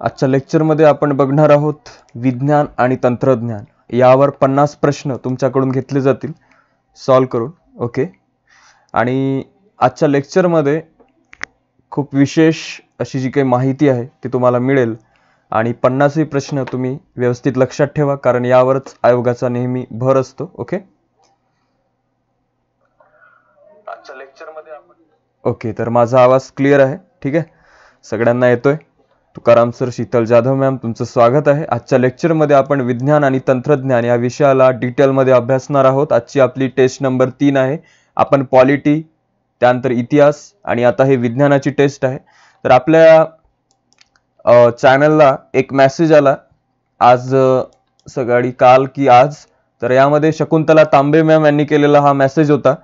आजच्या लेक्चरमध्ये आपण बघणार आहोत विज्ञान आणि तंत्रज्ञान. यावर पन्नास प्रश्न तुमच्याकडून घेतले जातील. सॉल्व करून ओके आणि आजच्या लेक्चरमध्ये खूप विशेष अशी जी काही माहिती आहे ती तुम्हाला मिळेल. आणि पन्नासही प्रश्न तुम्ही व्यवस्थित लक्षात ठेवा कारण यावरच आयोगाचा नेहमी भर असतो ओके आजच्या लेक्चरमध्ये आपण ओके तर माझा आवाज क्लिअर आहे ठीक आहे? सगळ्यांना येतोय? तुकाराम सर शीतल जाधव मॅम तुमचं स्वागत आहे. आजच्या लेक्चरमध्ये आपण विज्ञान आणि तंत्रज्ञान या विषयाला डिटेलमध्ये अभ्यासणार आहोत. आजची आपली टेस्ट नंबर तीन आहे. आपण पॉलिटी त्यानंतर इतिहास आणि आता हे विज्ञानाची टेस्ट आहे. तर आपल्या चॅनलला एक मेसेज आला. आज सकाळी काल की आज. तर यामध्ये शकुंतला तांबे मॅम यांनी केलेला हा मेसेज होता.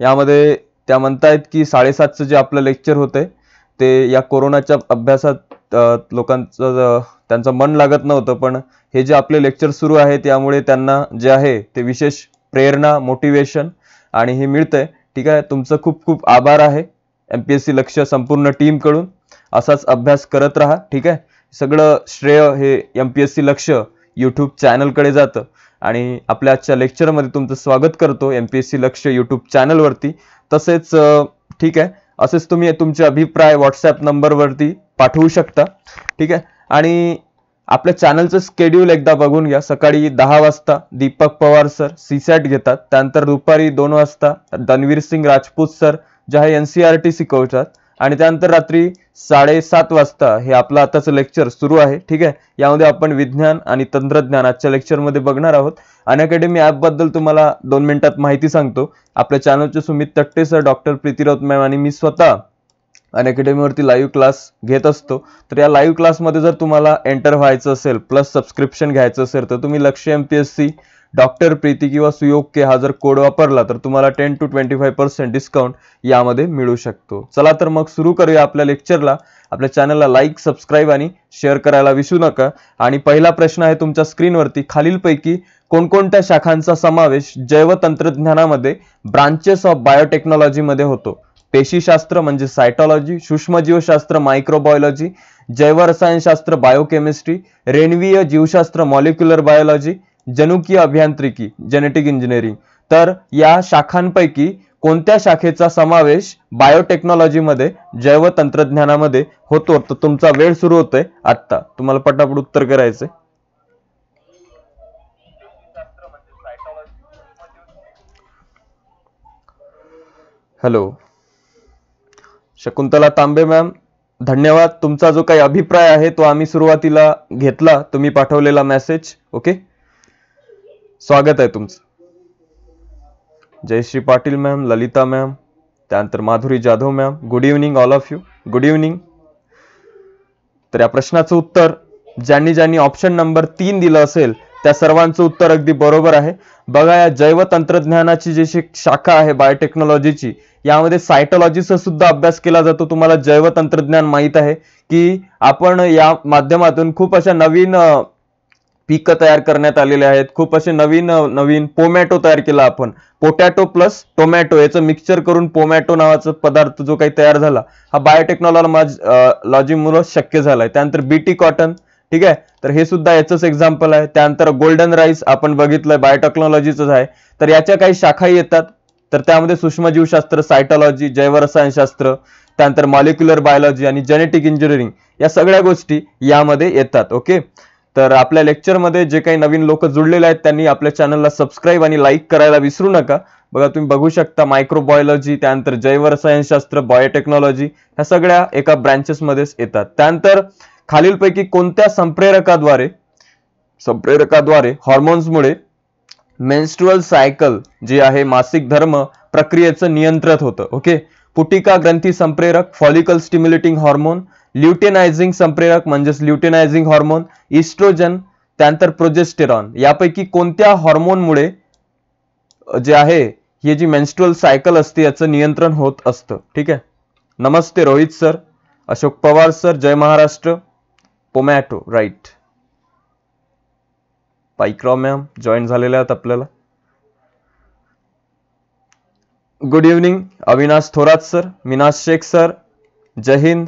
यामध्ये त्या म्हणतायत की साडेसातचं जे आपलं लेक्चर होते ते या कोरोनाच्या अभ्यासात लोकांचं त्यांचं मन लागत नव्हतं पण हे जे आपले लेक्चर सुरू आहेत यामुळे त्यांना जे आहे ते विशेष प्रेरणा मोटिवेशन आणि हे मिळतंय. ठीक आहे? तुमचं खूप खूप आभार आहे. एम पी एस सी लक्ष संपूर्ण टीमकडून असाच अभ्यास करत राहा. ठीक आहे? सगळं श्रेय हे M P S C Lakshya YouTube चॅनलकडे जातं. आणि आपल्या आजच्या लेक्चरमध्ये तुमचं स्वागत करतो M P S C Lakshya YouTube चॅनलवरती तसेच ठीक आहे? असेच तुम्ही तुमचे अभिप्राय व्हॉट्सॲप नंबरवरती पाठवू शकता. ठीक आहे? आणि आपल्या चॅनलचं स्केड्यूल एकदा बघून घ्या. सकाळी दहा वाजता दीपक पवार सर सीसॅट घेतात. त्यानंतर दुपारी दोन वाजता रणवीर सिंग राजपूत सर जे आहे एन सी आर टी शिकवतात आणि त्यानंतर रात्री साडेसात वाजता हे आपलं आताचं लेक्चर सुरू आहे. ठीक आहे? यामध्ये आपण विज्ञान आणि तंत्रज्ञान आजच्या लेक्चरमध्ये बघणार आहोत. अन अकॅडमी ॲपबद्दल तुम्हाला दोन मिनिटात माहिती सांगतो. आपल्या चॅनलचे Sumit Tatte sir doctor Preeti ma'am आणि मी स्वतः अन अकॅडमीवरती लाईव्ह क्लास घेत असतो तर या लाईव्ह क्लासमध्ये जर तुम्हाला एंटर व्हायचं असेल प्लस सबस्क्रिप्शन घ्यायचं असेल तर तुम्ही Lakshya M P S C doctor Preeti किंवा सुयोग के हा जर कोड वापरला तर तुम्हाला ten to twenty five percent discount यामध्ये मिळू शकतो. चला तर मग सुरू करूया आपल्या लेक्चरला आपल्या चॅनलला लाईक सबस्क्राईब आणि शेअर करायला विसरू नका. आणि पहिला प्रश्न आहे तुमच्या स्क्रीनवरती खालीलपैकी कोणकोणत्या शाखांचा समावेश जैव तंत्रज्ञानामध्ये ब्रांचेस ऑफ बायोटेक्नॉलॉजीमध्ये होतो? पेशीशास्त्र म्हणजे सायटॉलॉजी सूक्ष्मजीवशास्त्र मायक्रोबायोलॉजी जैवरसायनशास्त्र बायोकेमिस्ट्री रेणवीय जीवशास्त्र मॉलिक्युलर बायोलॉजी जनुकीय अभियांत्रिकी जेनेटिक इंजिनिअरिंग. तर या शाखांपैकी कोणत्या शाखेचा समावेश बायोटेक्नॉलॉजीमध्ये जैवतंत्रज्ञानामध्ये होतो? तर तुमचा वेळ सुरू होतोय आत्ता. तुम्हाला पटापट उत्तर करायचंय. हॅलो. शकुंतला तांबे मॅम धन्यवाद. तुमचा जो काही अभिप्राय आहे तो आम्ही सुरुवातीला घेतला. तुम्ही पाठवलेला मेसेज ओके स्वागत आहे तुमचं. जयश्री पाटील मॅम ललिता मॅम त्यानंतर Madhuri Jadhav ma'am good evening all of you good evening तर या प्रश्नाचं उत्तर ज्यांनी ज्यांनी ऑप्शन नंबर तीन दिलं असेल त्या सर्वांचं उत्तर अगदी बरोबर आहे. बघा या जैव तंत्रज्ञानाची जी शाखा आहे बायोटेक्नॉलॉजीची यामध्ये सायटॉलॉजीचा सुद्धा अभ्यास केला जातो. तुम्हाला जैव तंत्रज्ञान माहीत आहे की आपण या माध्यमातून खूप अशा नवीन अ, पिकं तयार करण्यात आलेले आहेत. खूप असे नवीन नवीन पोमॅटो तयार केला आपण. पोटॅटो प्लस टोमॅटो याचं मिक्सचर करून पोमॅटो नावाचा पदार्थ जो काही तयार झाला हा बायोटेक्नॉलॉजी लॉजीमुळे शक्य झालाय. त्यानंतर बीटी कॉटन ठीक आहे? तर हे सुद्धा याचंच एक्झाम्पल आहे. त्यानंतर गोल्डन राईस आपण बघितलंय बायोटेक्नॉलॉजीचंच आहे. तर याच्या काही शाखाही येतात. तर त्यामध्ये सूक्ष्मजीवशास्त्र सायटॉलॉजी जैवरसायनशास्त्र त्यानंतर मॉलिक्युलर बायोलॉजी आणि जेनेटिक इंजिनिअरिंग या सगळ्या गोष्टी यामध्ये येतात. ओके तर आपल्या लेक्चरमध्ये जे काही नवीन लोक जुळलेले आहेत त्यांनी आपल्या चॅनलला सबस्क्राईब आणि लाईक करायला विसरू नका. बघा तुम्ही बघू शकता मायक्रोबायोलॉजी त्यानंतर जैवरसायनशास्त्र बायोटेक्नॉलॉजी ह्या सगळ्या एका ब्रँचेसमध्येच येतात. त्यानंतर खालीलपैकी कोणत्या संप्रेरकाद्वारे संप्रेरकाद्वारे हॉर्मोन्समुळे मेन्स्ट्रुअल सायकल जे आहे मासिक धर्म प्रक्रियेचं नियंत्रित होतं ओके पुटिका ग्रंथी संप्रेरक फॉलिकल स्टिम्युलेटिंग हॉर्मोन ल्युटेनायझिंग संप्रेरक म्हणजेच ल्युटेनायझिंग हॉर्मोन इस्ट्रोजन त्यानंतर प्रोजेस्टेरॉन यापैकी कोणत्या हॉर्मोनमुळे जे आहे ही जी मेन्स्ट्रुअल सायकल असते याचं नियंत्रण होत असतं ठीक आहे? नमस्ते रोहित सर अशोक पवार सर जय Maharashtra. Pomato right Paikrao ma'am join झालेल्या आहेत आपल्याला. Good evening Avinash Thorat sir Minash Shaikh sir जय हिंद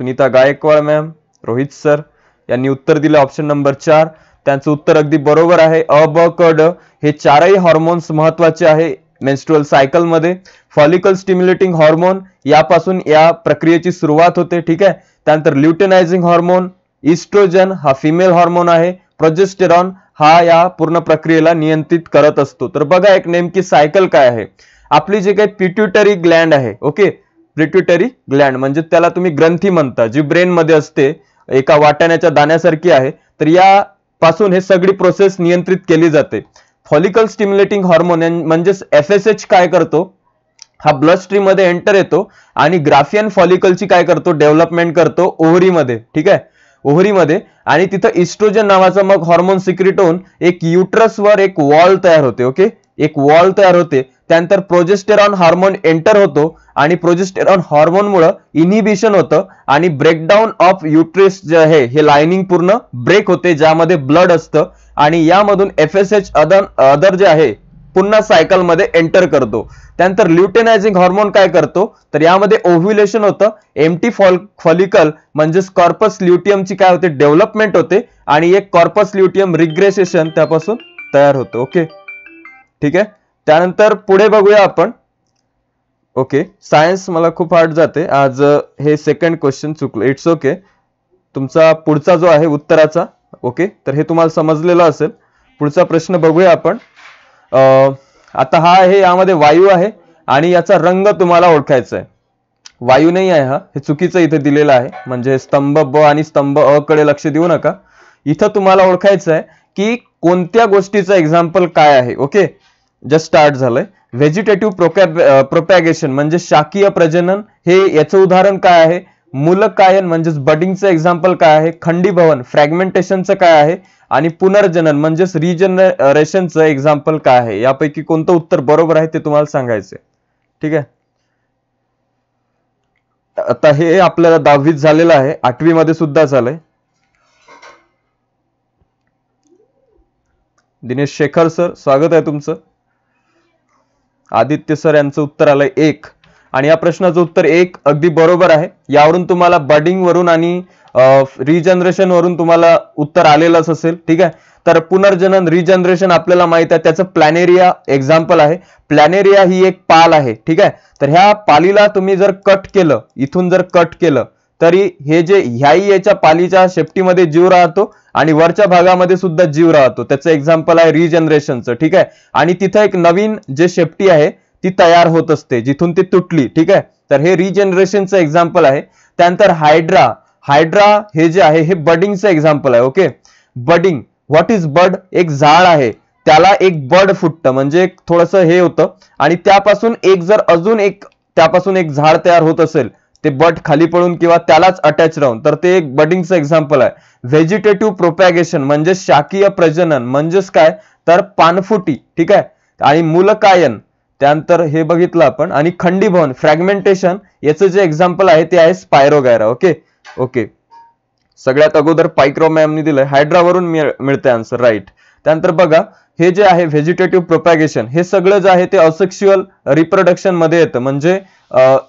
सुनीता गायकवाड मॅम रोहित सर यांनी उत्तर दिलं ऑप्शन नंबर चार. त्यांचं उत्तर अगदी बरोबर आहे. अ ब क ड हे चारही हॉर्मोन्स महत्त्वाचे आहे मेन्स्ट्रुअल सायकलमध्ये फॉलिकल स्टिम्युलेटिंग हॉर्मोन यापासून या प्रक्रियेची सुरुवात होते ठीक आहे? त्यानंतर ल्युटेनायझिंग हॉर्मोन इस्ट्रोजन हा फिमेल हॉर्मोन आहे. प्रोजेस्टेरॉन हा या पूर्ण प्रक्रियेला नियंत्रित करत असतो. तर बघा एक नेमकी सायकल काय आहे. आपली जी काही पिट्युटरी ग्लँड आहे ओके पिट्युटरी ग्लँड म्हणजे त्याला तुम्ही ग्रंथी म्हणता जी ब्रेन मध्ये असते एका वाटाण्याच्या दाण्यासारखी आहे. तर या पासून हे सगळी प्रोसेस नियंत्रित केली जाते. फॉलिकल स्टिम्युलेटिंग हॉर्मोन म्हणजेच एफ एस एच काय करतो? हा ब्लड स्ट्रीममध्ये एंटर येतो आणि ग्राफियन फॉलिकलची काय करतो? डेव्हलपमेंट करतो ओव्हरीमध्ये. ठीक आहे? ओव्हरीमध्ये. आणि तिथं इस्ट्रोजन नावाचा मग हॉर्मोन सिक्रिट होऊन एक युट्रसवर एक वॉल तयार होते ओके एक वॉल तयार होते. त्यानंतर प्रोजेस्टेरॉन हार्मोन एंटर होतो आणि प्रोजेस्टेरॉन हॉर्मोनमुळे इनिबिशन होतं आणि ब्रेकडाऊन ऑफ युट्रेस जे आहे हे लाइनिंग पूर्ण ब्रेक होते ज्यामध्ये ब्लड असतं. आणि यामधून F S H other other जे आहे पुन्हा सायकलमध्ये एंटर करतो. त्यानंतर ल्युटेनायझिंग हॉर्मोन काय करतो? तर यामध्ये ओव्ह्युलेशन होतं. एमटी फॉल फॉलिकल म्हणजेच कॉर्पस ल्युटियमची काय होते? डेव्हलपमेंट होते. आणि एक कॉर्पस ल्युटियम रिग्रेसेशन त्यापासून तयार होतं. ओके ठीक आहे? त्यानंतर पुढे बघूया आपण. ओके सायन्स मला खूप हार्ड जाते. आज हे सेकंड क्वेश्चन चुकलं. इट्स ओके तुमचा पुढचा जो आहे उत्तराचा. ओके तर हे तुम्हाला समजलेलं असेल. पुढचा प्रश्न बघूया आपण. आता हा आहे यामध्ये वायू आहे आणि याचा रंग तुम्हाला ओळखायचा आहे. वायू नाही आहे हा हे चुकीचं इथे दिलेलं आहे. म्हणजे स्तंभ ब आणि स्तंभ अ कडे लक्ष देऊ नका. इथं तुम्हाला ओळखायचं आहे की कोणत्या गोष्टीचं एक्झाम्पल काय आहे ओके जस्ट स्टार्ट झालंय. व्हेजिटेटिव्ह प्रोकॅब प्रोपॅगेशन म्हणजे शाकीय प्रजनन हे याचं उदाहरण काय आहे? मूलकायन म्हणजेच बडिंगचं एक्झाम्पल काय आहे? खंडीभवन फ्रॅगमेंटेशनचं काय आहे? आणि पुनर्जनन म्हणजेच रिजनरेशनचं एक्झाम्पल काय आहे? यापैकी कोणतं उत्तर बरोबर आहे ते तुम्हाला सांगायचंय. ठीक आहे? आता हे आपल्याला दहावीत झालेलं आहे. आठवी मध्ये सुद्धा झालंय. दिनेश शेखर सर स्वागत आहे तुमचं. आदित्य सर यांचं उत्तर आलंय एक. आणि या प्रश्नाचं उत्तर एक अगदी बरोबर आहे. यावरून तुम्हाला बडिंग वरून आणि रिजनरेशन वरून तुम्हाला उत्तर आलेलंच असेल ठीक आहे? तर पुनर्जनन रिजनरेशन आपल्याला माहीत आहे त्याचं प्लॅनेरिया एक्झाम्पल आहे. प्लॅनेरिया ही एक पाल आहे ठीक आहे? तर ह्या पालीला तुम्ही जर कट केलं इथून जर कट केलं तरी हे जे ह्याही याच्या पालीच्या शेपटीमध्ये जीव राहतो आणि वरच्या भागामध्ये सुद्धा जीव राहतो. त्याचं एक्झाम्पल आहे रिजनरेशनचं ठीक आहे? आणि तिथं एक नवीन जे शेपटी आहे ती तयार होत असते जिथून ती तुटली ठीक आहे? तर हे रिजनरेशनचं एक्झाम्पल आहे. त्यानंतर हायड्रा हायड्रा हे जे आहे हे बडिंगचं एक्झाम्पल आहे okay budding what is bud? एक झाड आहे. त्याला एक बड फुटतं म्हणजे एक थोडस हे होतं. आणि त्यापासून एक जर अजून एक त्यापासून एक झाड तयार होत असेल ते बट खाली पडून किंवा त्यालाच अटॅच राहून तर ते एक बडिंगचं एक्झाम्पल आहे. व्हेजिटेटिव्ह प्रोपॅगेशन म्हणजे शाकीय प्रजनन म्हणजेच काय? तर पानफुटी ठीक आहे? आणि मूलकायन त्यानंतर हे बघितलं आपण. आणि खंडीभवन फ्रॅगमेंटेशन याचं जे एक्झाम्पल आहे ते आहे स्पायरोगॅरा ओके ओके. सगळ्यात अगोदर पायक्रोमॅमनी दिलंय. हायड्रावरून मिळते आन्सर राईट त्यानंतर बघा हे जे आहे व्हेजिटेटिव्ह प्रोपॅगेशन हे सगळं जे आहे ते असेक्शुअल रिप्रोडक्शनमध्ये येतं. म्हणजे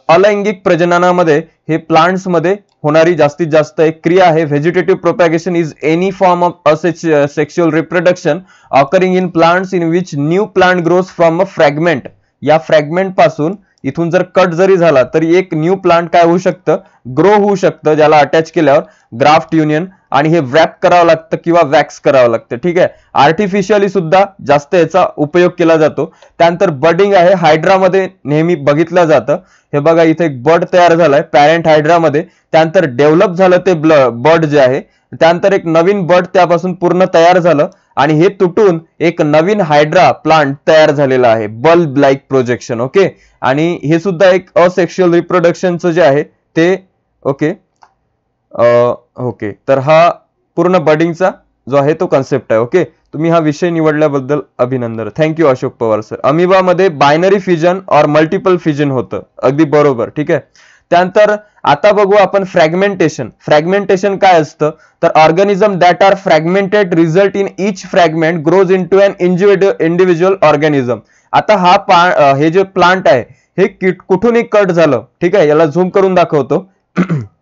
अलैंगिक प्रजननामध्ये हे प्लांट्समध्ये होणारी जास्तीत जास्त एक क्रिया आहे. Vegetative propagation is any form of sexual reproduction occurring in plants in which new plant grows from a fragment या फ्रॅगमेंटपासून इथून जर कट जरी झाला तरी एक न्यू प्लांट काय होऊ शकतं? ग्रो होऊ शकतं ज्याला अटॅच केल्यावर ग्राफ्ट युनियन आणि हे व्रॅप करावं लागतं किंवा वॅक्स करावं लागतं. ठीक आहे? आर्टिफिशियली सुद्धा जास्त याचा उपयोग केला जातो. त्यानंतर बडिंग आहे. हायड्रामध्ये नेहमी बघितलं जातं. हे बघा इथे एक बर्ड तयार झालाय. पॅरेंट हायड्रामध्ये त्यानंतर डेव्हलप झालं ते बर्ड जे आहे. त्यानंतर एक नवीन बर्ड त्यापासून पूर्ण तयार झालं. आणि हे तुटून एक नवीन हायड्रा प्लांट तयार झालेला आहे. बल्ब लाईक प्रोजेक्शन ओके आणि हे सुद्धा एक असेक्शुअल रिप्रोडक्शनचं जे आहे ते ओके ओके. तर हा पूर्ण बडिंगचा जो आहे तो कन्सेप्ट आहे ओके? तुम्ही हा विषय निवडल्याबद्दल अभिनंदन. Thank you Ashok Pawar sir अमिबामध्ये binary fission और मल्टिपल फिजन होतं. अगदी बरोबर ठीक आहे? त्यानंतर आता बघू आपण फ्रॅगमेंटेशन फ्रॅगमेंटेशन काय असतं? तर organism that are fragmented result in each fragment grows into an individual organism आता हा हे जे प्लांट आहे हे कुठूनही कट झालं ठीक आहे? याला झूम करून दाखवतो.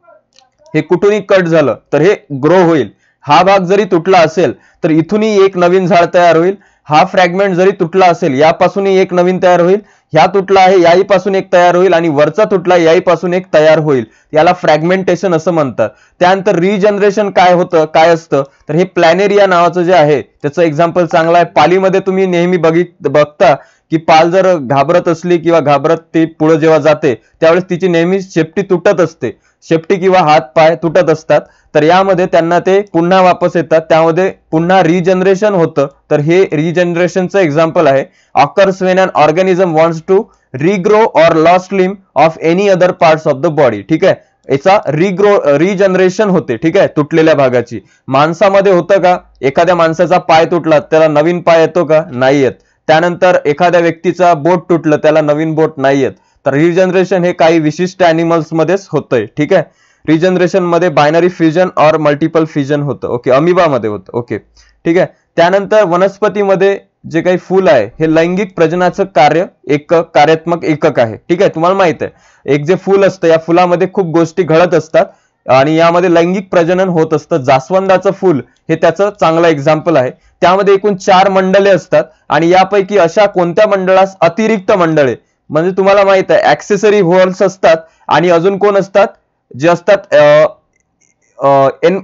हे कुठूनही कट झालं तर हे ग्रो होईल. हा भाग जरी तुटला असेल तर इथूनही एक नवीन झाड तयार होईल. हा फ्रॅगमेंट जरी तुटला असेल यापासूनही एक नवीन तयार होईल. ह्या तुटला आहे याही पासून एक तयार होईल आणि वरचा तुटला याही पासून एक तयार होईल. याला फ्रॅगमेंटेशन असं म्हणतात. त्यानंतर रिजनरेशन काय होतं काय असतं? तर हे प्लॅनेरिया नावाचं जे आहे त्याचं एक्झाम्पल चांगलं आहे. पालीमध्ये तुम्ही नेहमी बघित बघता की पाल जर घाबरत असली किंवा घाबरत ती पुढे जेव्हा जाते त्यावेळेस तिची नेहमी शेपटी तुटत असते. शेपटी किंवा हात पाय तुटत असतात. तर यामध्ये त्यांना ते पुन्हा वापस येतात. त्यामध्ये पुन्हा रिजनरेशन होतं. तर हे रिजनरेशनचं एक्झाम्पल आहे. Occurs when an organism wants to regrow or lost limb of any other parts of the body ठीक आहे? याचा रिग्रो रिजनरेशन होते. ठीक आहे? तुटलेल्या भागाची. माणसामध्ये होतं का? एखाद्या माणसाचा पाय तुटला त्याला नवीन पाय येतो का? नाही येत. त्यानंतर एखाद्या व्यक्तीचा बोट तुटलं त्याला नवीन बोट नाही येत तर रिजनरेशन हे काही विशिष्ट अॅनिमल्समध्येच होतंय ठीक आहे? रिजनरेशनमध्ये बायनरी फ्युजन और मल्टिपल फ्युजन होतं. ओके अमिबामध्ये होतं. ओके ठीक आहे? त्यानंतर वनस्पतीमध्ये जे काही फुल आहे हे लैंगिक प्रजनाचं कार्य एक कार्यात्मक एकक आहे. ठीक आहे? तुम्हाला माहीत आहे. एक जे फूल असतं या फुलामध्ये खूप गोष्टी घडत असतात. आणि यामध्ये लैंगिक प्रजनन होत असतं. जास्वंदाचं फूल हे त्याचं चांगलं एक्झाम्पल आहे. त्यामध्ये एकूण चार मंडळे असतात आणि यापैकी अशा कोणत्या मंडळास अतिरिक्त मंडळे? म्हणजे तुम्हाला माहीत आहे ऍक्सेसरी होल्स असतात आणि अजून कोण असतात? जे असतात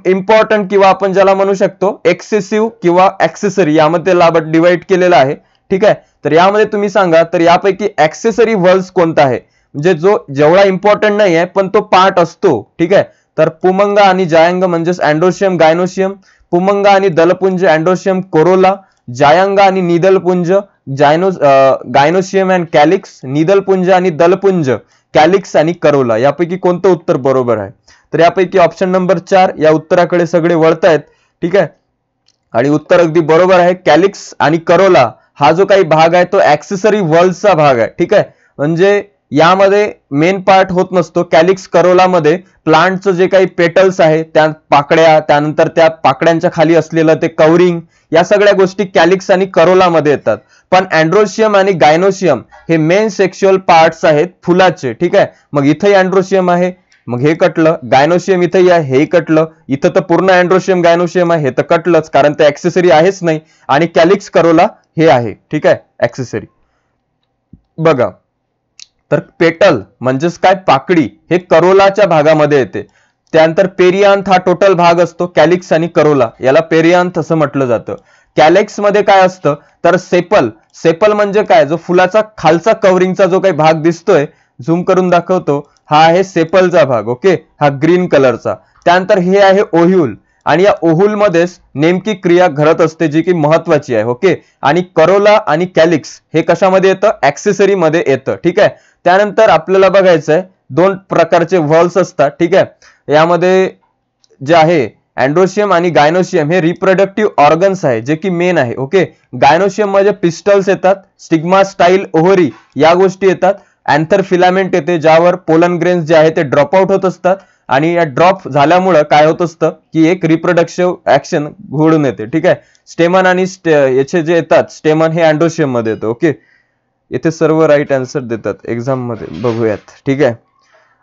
इम्पॉर्टंट किंवा आपण ज्याला म्हणू शकतो एक्सेसिव्ह किंवा ऍक्सेसरी यामध्ये लाभ डिवाइड केलेला आहे. ठीक आहे? तर यामध्ये तुम्ही सांगा तर यापैकी ऍक्सेसरी वर्ल्स कोणता आहे? म्हणजे जो जेवढा इम्पॉर्टंट नाही आहे पण तो पार्ट असतो. ठीक आहे? तर पुमंग आणि जायंग म्हणजेच अँडोशियम गायनोशियम. पुमंग आणि दलपुंज अँडोशियम कोरोला. जायंग आणि निदलपुंज जायनो गायनोशियम अँड कॅलिक्स. निदलपुंज आणि दलपुंज कॅलिक्स आणि करोला. यापैकी कोणतं उत्तर बरोबर आहे? तर यापैकी ऑप्शन नंबर चार या उत्तराकडे सगळे वळतायत. ठीक आहे? आणि उत्तर अगदी बरोबर आहे. कॅलिक्स आणि करोला. हा जो काही भाग आहे तो ऍक्सेसरी वर्ल्डचा भाग आहे. ठीक आहे? म्हणजे यामध्ये मेन पार्ट होत नसतो. कॅलिक्स करोलामध्ये प्लांटचं जे काही पेटल्स आहे त्या पाकड्या त्यानंतर त्या पाकड्यांच्या खाली असलेलं ते कवरिंग या सगळ्या गोष्टी कॅलिक्स आणि करोलामध्ये येतात. पण अँड्रोशियम आणि गायनोशियम हे मेन सेक्शुअल पार्ट्स आहेत फुलाचे ठीक आहे? मग इथंही अँड्रोशियम आहे मग हे कटलं गायनोशियम इथंही आहे हेही कटलं इथं तर पूर्ण अँड्रोशियम गायनोशियम आहे हे तर कटलंच कारण ते ऍक्सेसरी आहेच नाही. आणि कॅलिक्स करोला हे आहे ठीक आहे? ऍक्सेसरी बघा तर पेटल म्हणजेच काय? पाकडी हे करोलाच्या भागामध्ये येते. त्यानंतर पेरियांथ हा टोटल भाग असतो कॅलिक्स आणि करोला. याला पेरियांथ असं म्हटलं जातं. कॅलेक्समध्ये काय असतं? तर सेपल. सेपल म्हणजे काय? जो फुलाचा खालचा कव्हरिंगचा जो काही भाग दिसतोय झूम करून दाखवतो हा आहे सेपलचा भाग ओके? हा ग्रीन कलरचा. त्यानंतर हे आहे ओह्यूल. आणि या ओहुल मध्येच नेमकी क्रिया घडत असते जी की महत्वाची आहे ओके? आणि करोला आणि कॅलिक्स हे कशामध्ये येतं? ऍक्सेसरी मध्ये येतं ठीक आहे? त्यानंतर आपल्याला बघायचं आहे दोन प्रकारचे व्हॉल्स असतात ठीक आहे? यामध्ये जे आहे अँड्रोशियम आणि गायनोशियम हे रिप्रोडक्टिव्ह ऑर्गन्स आहे जे की मेन आहे ओके गायनोशियममध्ये पिस्टल्स येतात स्टिग्मा स्टाईल ओहरी या गोष्टी येतात. अँथर फिलामेंट येते ज्यावर पोलन ग्रेन्स जे आहे ते ड्रॉप आउट होत असतात. आणि या ड्रॉप झाल्यामुळं काय होत असतं की एक रिप्रोडक्टिव्ह ऍक्शन घडून येते ठीक आहे? स्टेमन आणि याचे जे येतात स्टेमन हे अँड्रोशियममध्ये येतं ओके येथे सर्व राईट आन्सर देतात एक्झाममध्ये बघूयात. ठीक आहे?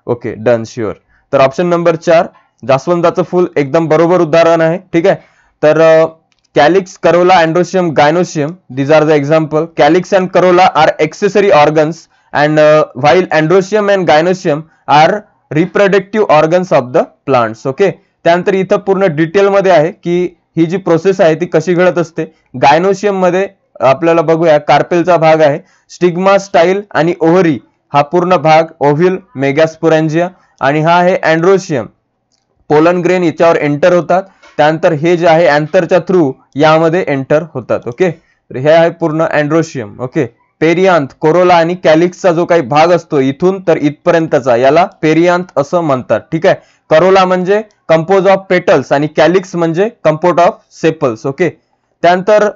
ओके डन शुअर तर ऑप्शन नंबर चार जास्वंदाचं फुल एकदम बरोबर उदाहरण आहे. ठीक आहे? तर calyx corolla androecium gynoecium these are the example calyx and corolla are accessory organs and while androecium and gynoecium are reproductive organs of the plants okay त्यानंतर इथं पूर्ण डिटेलमध्ये आहे की ही जी प्रोसेस आहे ती कशी घडत असते? गायनोशियममध्ये आपल्याला बघूया कार्पेलचा भाग आहे. स्टिग्मा स्टाईल आणि ओहरी हा पूर्ण भाग ओव्हिल मेगॅस्पुरॅन्जिया आणि हा आहे अँड्रोशियम. पोलन ग्रेन याच्यावर एंटर होतात. त्यानंतर हे जे आहे अँथरच्या थ्रू यामध्ये एंटर होतात ओके? तर हे आहे पूर्ण अँड्रोशियम ओके? पेरियांत कोरोला आणि कॅलिक्सचा जो काही भाग असतो इथून तर इथपर्यंतचा याला पेरियांत असं म्हणतात ठीक आहे? करोला म्हणजे कंपोज ऑफ पेटल्स आणि कॅलिक्स म्हणजे कंपोट ऑफ सेपल्स ओके? त्यानंतर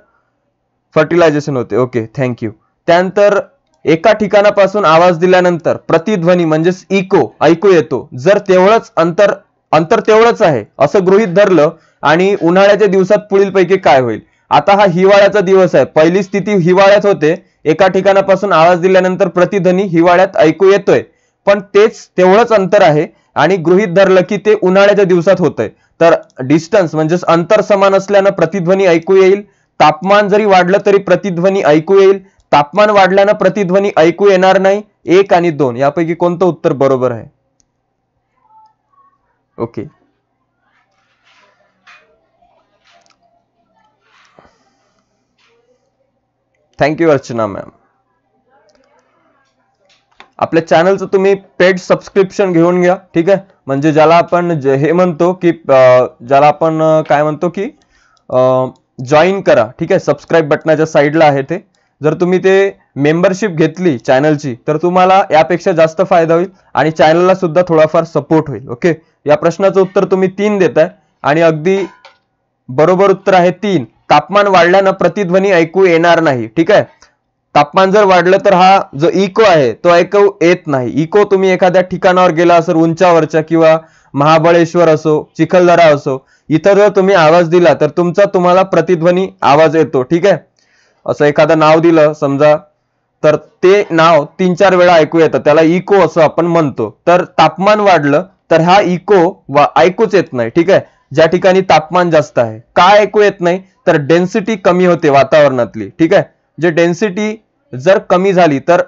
फर्टिलायझेशन होते. ओके थँक्यू त्यानंतर एका ठिकाणापासून आवाज दिल्यानंतर प्रतिध्वनी म्हणजेच इको ऐकू येतो. जर तेवढंच अंतर अंतर तेवढंच आहे असं गृहित धरलं आणि उन्हाळ्याच्या दिवसात पुढील पैकी काय होईल? आता हा हिवाळ्याचा दिवस आहे. पहिली स्थिती हिवाळ्यात होते. एका ठिकाणापासून आवाज दिल्यानंतर प्रतिध्वनी हिवाळ्यात ऐकू येतोय. पण तेच तेवढंच अंतर आहे आणि गृहित धरलं की ते उन्हाळ्याच्या दिवसात होतंय. तर डिस्टन्स म्हणजेच अंतर समान असल्यानं प्रतिध्वनी ऐकू येईल. तापमान जरी वाढलं तरी प्रतिध्वनी ऐकू येईल. तापमान वाढल्यानं प्रतिध्वनी ऐकू येणार नाही. एक आणि दोन यापैकी कोणतं उत्तर बरोबर आहे? ओके. थँक्यू अर्चना मॅम आपल्या चॅनलचं तुम्ही पेड सबस्क्रिप्शन घेऊन घ्या ठीक आहे? म्हणजे ज्याला आपण हे म्हणतो की ज्याला आपण काय म्हणतो की जॉईन करा. ठीक आहे? सबस्क्राईब बटनाच्या साईडला आहे ते. जर तुम्ही ते मेंबरशिप घेतली चॅनलची तर तुम्हाला यापेक्षा जास्त फायदा होईल आणि चॅनलला सुद्धा थोडाफार सपोर्ट होईल. ओके या प्रश्नाचं उत्तर तुम्ही तीन देताय. आणि अगदी बरोबर उत्तर आहे तीन. तापमान वाढल्यानं प्रतिध्वनी ऐकू येणार नाही. ठीक आहे? तापमान जर वाढलं तर हा जो इको आहे तो ऐकू येत नाही. इको तुम्ही एखाद्या ठिकाणावर गेला असेल उंचावरच्या किंवा महाबळेश्वर असो चिखलदरा असो इथं जर तुम्ही आवाज दिला तर तुमचा तुम्हाला प्रतिध्वनी आवाज येतो ठीक आहे? असं एखादं नाव दिलं समजा तर ते नाव तीन चार वेळा ऐकू येतं. त्याला इको असं आपण म्हणतो. तर तापमान वाढलं तर हा इको ऐकूच येत नाही ठीक आहे? ज्या ठिकाणी तापमान जास्त आहे. का ऐकू येत नाही? तर डेन्सिटी कमी होते वातावरणातली ठीक आहे? जे डेन्सिटी जर कमी झाली तर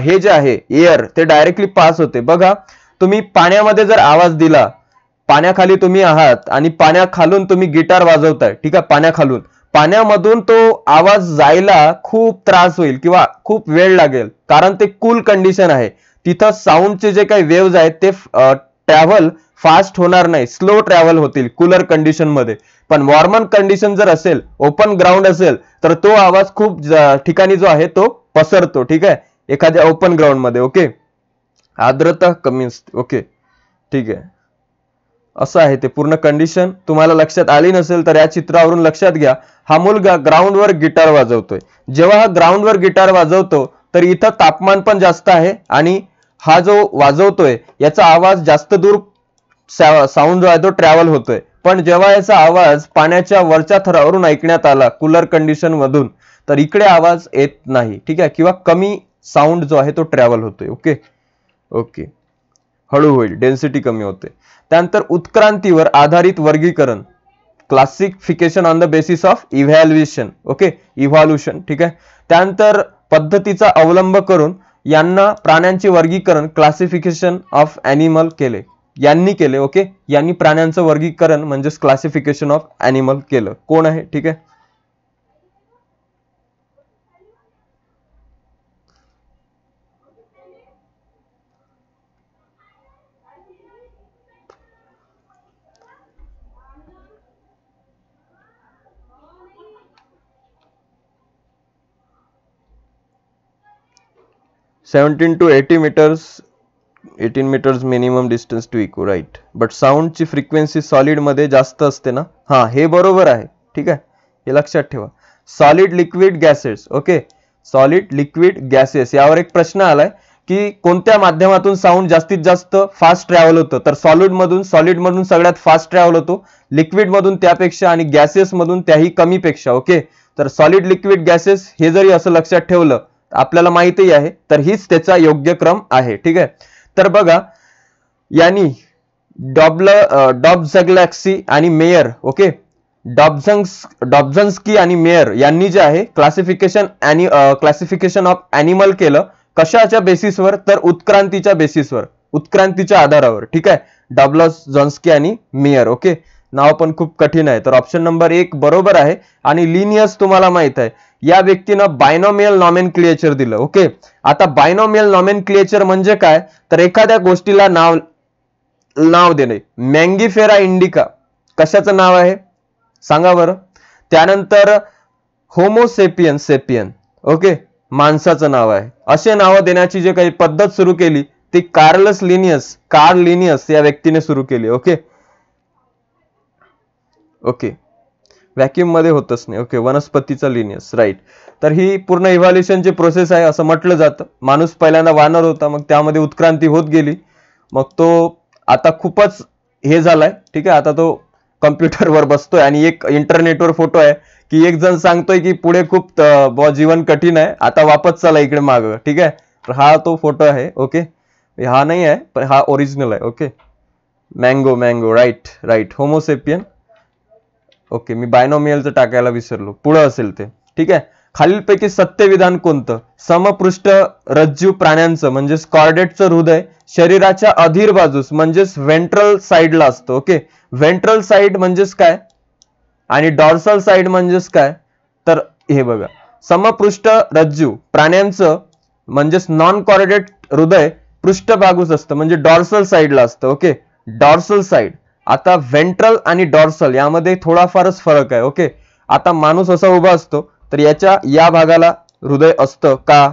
हे जे आहे एअर ते डायरेक्टली पास होते. बघा तुम्ही पाण्यामध्ये जर आवाज दिला पाण्याखाली तुम्ही आहात आणि पाण्याखालून तुम्ही गिटार वाजवताय ठीक आहे? पाण्याखालून. पाण्यामधून तो आवाज जायला खूप त्रास होईल किंवा खूप वेळ लागेल कारण ते कूल कंडिशन आहे. तिथं साऊंडचे जे काही वेव्ज आहेत ते ट्रॅव्हल फास्ट होणार नाही. स्लो ट्रॅव्हल होतील कूलर कंडिशनमध्ये. पण वॉर्मन कंडिशन जर असेल ओपन ग्राउंड असेल तर तो आवाज खूप ठिकाणी जो आहे तो पसरतो ठीक आहे? एखाद्या ओपन ग्राउंडमध्ये ओके आर्द्रता कमी असते ओके ठीक आहे. असं आहे ते पूर्ण कंडिशन तुम्हाला लक्षात आली नसेल तर या चित्रावरून लक्षात घ्या. हा मुलगा ग्राउंडवर गिटार वाजवतोय. जेव्हा हा ग्राउंडवर गिटार वाजवतो तर इथं तापमान पण जास्त आहे आणि हा जो वाजवतोय याचा आवाज जास्त दूर साऊंड जो आहे तो ट्रॅव्हल होतोय. पण जेव्हा याचा आवाज पाण्याच्या वरच्या थरावरून ऐकण्यात आला कूलर कंडिशन मधून तर इकडे आवाज येत नाही. ठीक आहे? किंवा कमी साऊंड जो आहे तो ट्रॅव्हल होतोय. ओके ओके हळू होईल डेन्सिटी कमी होते. त्यानंतर उत्क्रांतीवर आधारित वर्गीकरण. Classification on the basis of evaluation okay evolution ठीक आहे? त्यानंतर पद्धतीचा अवलंब करून यांना प्राण्यांचे वर्गीकरण क्लासिफिकेशन ऑफ अॅनिमल केले. यांनी केले ओके यांनी प्राण्यांचं वर्गीकरण म्हणजेच क्लासिफिकेशन ऑफ अॅनिमल केलं. कोण आहे? ठीक आहे? Seventeen to eighty meters eighteen meters minimum distance to echo right but साऊंडची frequency सॉलिडमध्ये जास्त असते ना? हा हे बरोबर आहे. ठीक आहे? हे लक्षात ठेवा. Solid liquid gases okay solid liquid gases यावर एक प्रश्न आलाय की कोणत्या माध्यमातून साऊंड जास्तीत जास्त फास्ट ट्रॅव्हल होतं? तर सॉलिड मधून सॉलिड मधून सगळ्यात फास्ट ट्रॅव्हल होतो. लिक्विड मधून त्यापेक्षा आणि गॅसेस मधून त्याही कमी पेक्षा ओके तर सॉलिड लिक्विड गॅसेस हे जरी असं लक्षात ठेवलं आपल्याला माहिती आहे तर हीच त्याचा योग्य क्रम आहे ठीक आहे? तर बघा यांनी डॉबल डॉबझग्लॅक्सी आणि मेयर ओके? डॉबझन्स डॉबझन्स्की आणि मेयर यांनी जे आहे क्लासिफिकेशन क्लासिफिकेशन ऑफ अॅनिमल केलं कशाच्या बेसिसवर तर उत्क्रांतीच्या बेसिसवर उत्क्रांतीच्या आधारावर ठीक आहे? डॉबलस जॉन्स्की आणि मेयर ओके? नाव पण खूप कठीण आहे तर ऑप्शन नंबर एक बरोबर आहे आणि लिनियस तुम्हाला माहीत आहे. या व्यक्तीनं बायनॉमियल नॉमेन क्लिएचर दिलं ओके आता बायनॉमियल नॉमेन क्लिएचर म्हणजे काय? तर एखाद्या गोष्टीला नाव नाव देणे. मँगीफेरा इंडिका कशाचं नाव आहे? सांगा बरं. त्यानंतर होमोसेपियन सेपियन ओके माणसाचं नाव आहे. असे नावं देण्याची जे काही पद्धत सुरू केली ती कार्लस लिनियस कार्ल लिनियस या व्यक्तीने सुरू केली ओके ओके व्हॅक्यूममध्ये होतच नाही. ओके वनस्पतीचा लिनियस राईट तर ही पूर्ण इव्हॅल्युएशनची प्रोसेस आहे असं म्हटलं जातं. माणूस पहिल्यांदा वानर होता मग त्यामध्ये उत्क्रांती होत गेली. मग तो आता खूपच हे झालाय ठीक आहे. आता तो कम्प्युटरवर बसतोय आणि एक इंटरनेटवर फोटो आहे की एक जण सांगतोय की पुढे खूप जीवन कठीण आहे. आता वापस चला इकडे माग ठीक आहे. तर हा तो फोटो आहे ओके हा नाही आहे पण हा ओरिजिनल आहे okay mango mango right right homo sapien okay मी बायनोमियलचं टाकायला विसरलो. पुढं असेल ते. ठीक आहे? खालीलपैकी सत्य विधान कोणतं? समपृष्ठ रज्जू प्राण्यांचं म्हणजेच कॉर्डेटचं हृदय शरीराच्या अधीर बाजूस म्हणजेच वेंट्रल साईडला असतं. ओके? वेंट्रल साईड म्हणजेच काय? आणि डॉर्सल साईड म्हणजेच काय? तर हे बघा. समपृष्ठ रज्जू प्राण्यांचं म्हणजेच नॉन कॉर्डेट हृदय पृष्ठभागूच असतं. म्हणजे डॉर्सल साईडला असतं. ओके? Dorsal side. आता व्हेंट्रल आणि डॉर्सल यामध्ये थोडाफारच फरक आहे ओके आता माणूस असा उभा असतो तर याच्या या भागाला हृदय असतं का?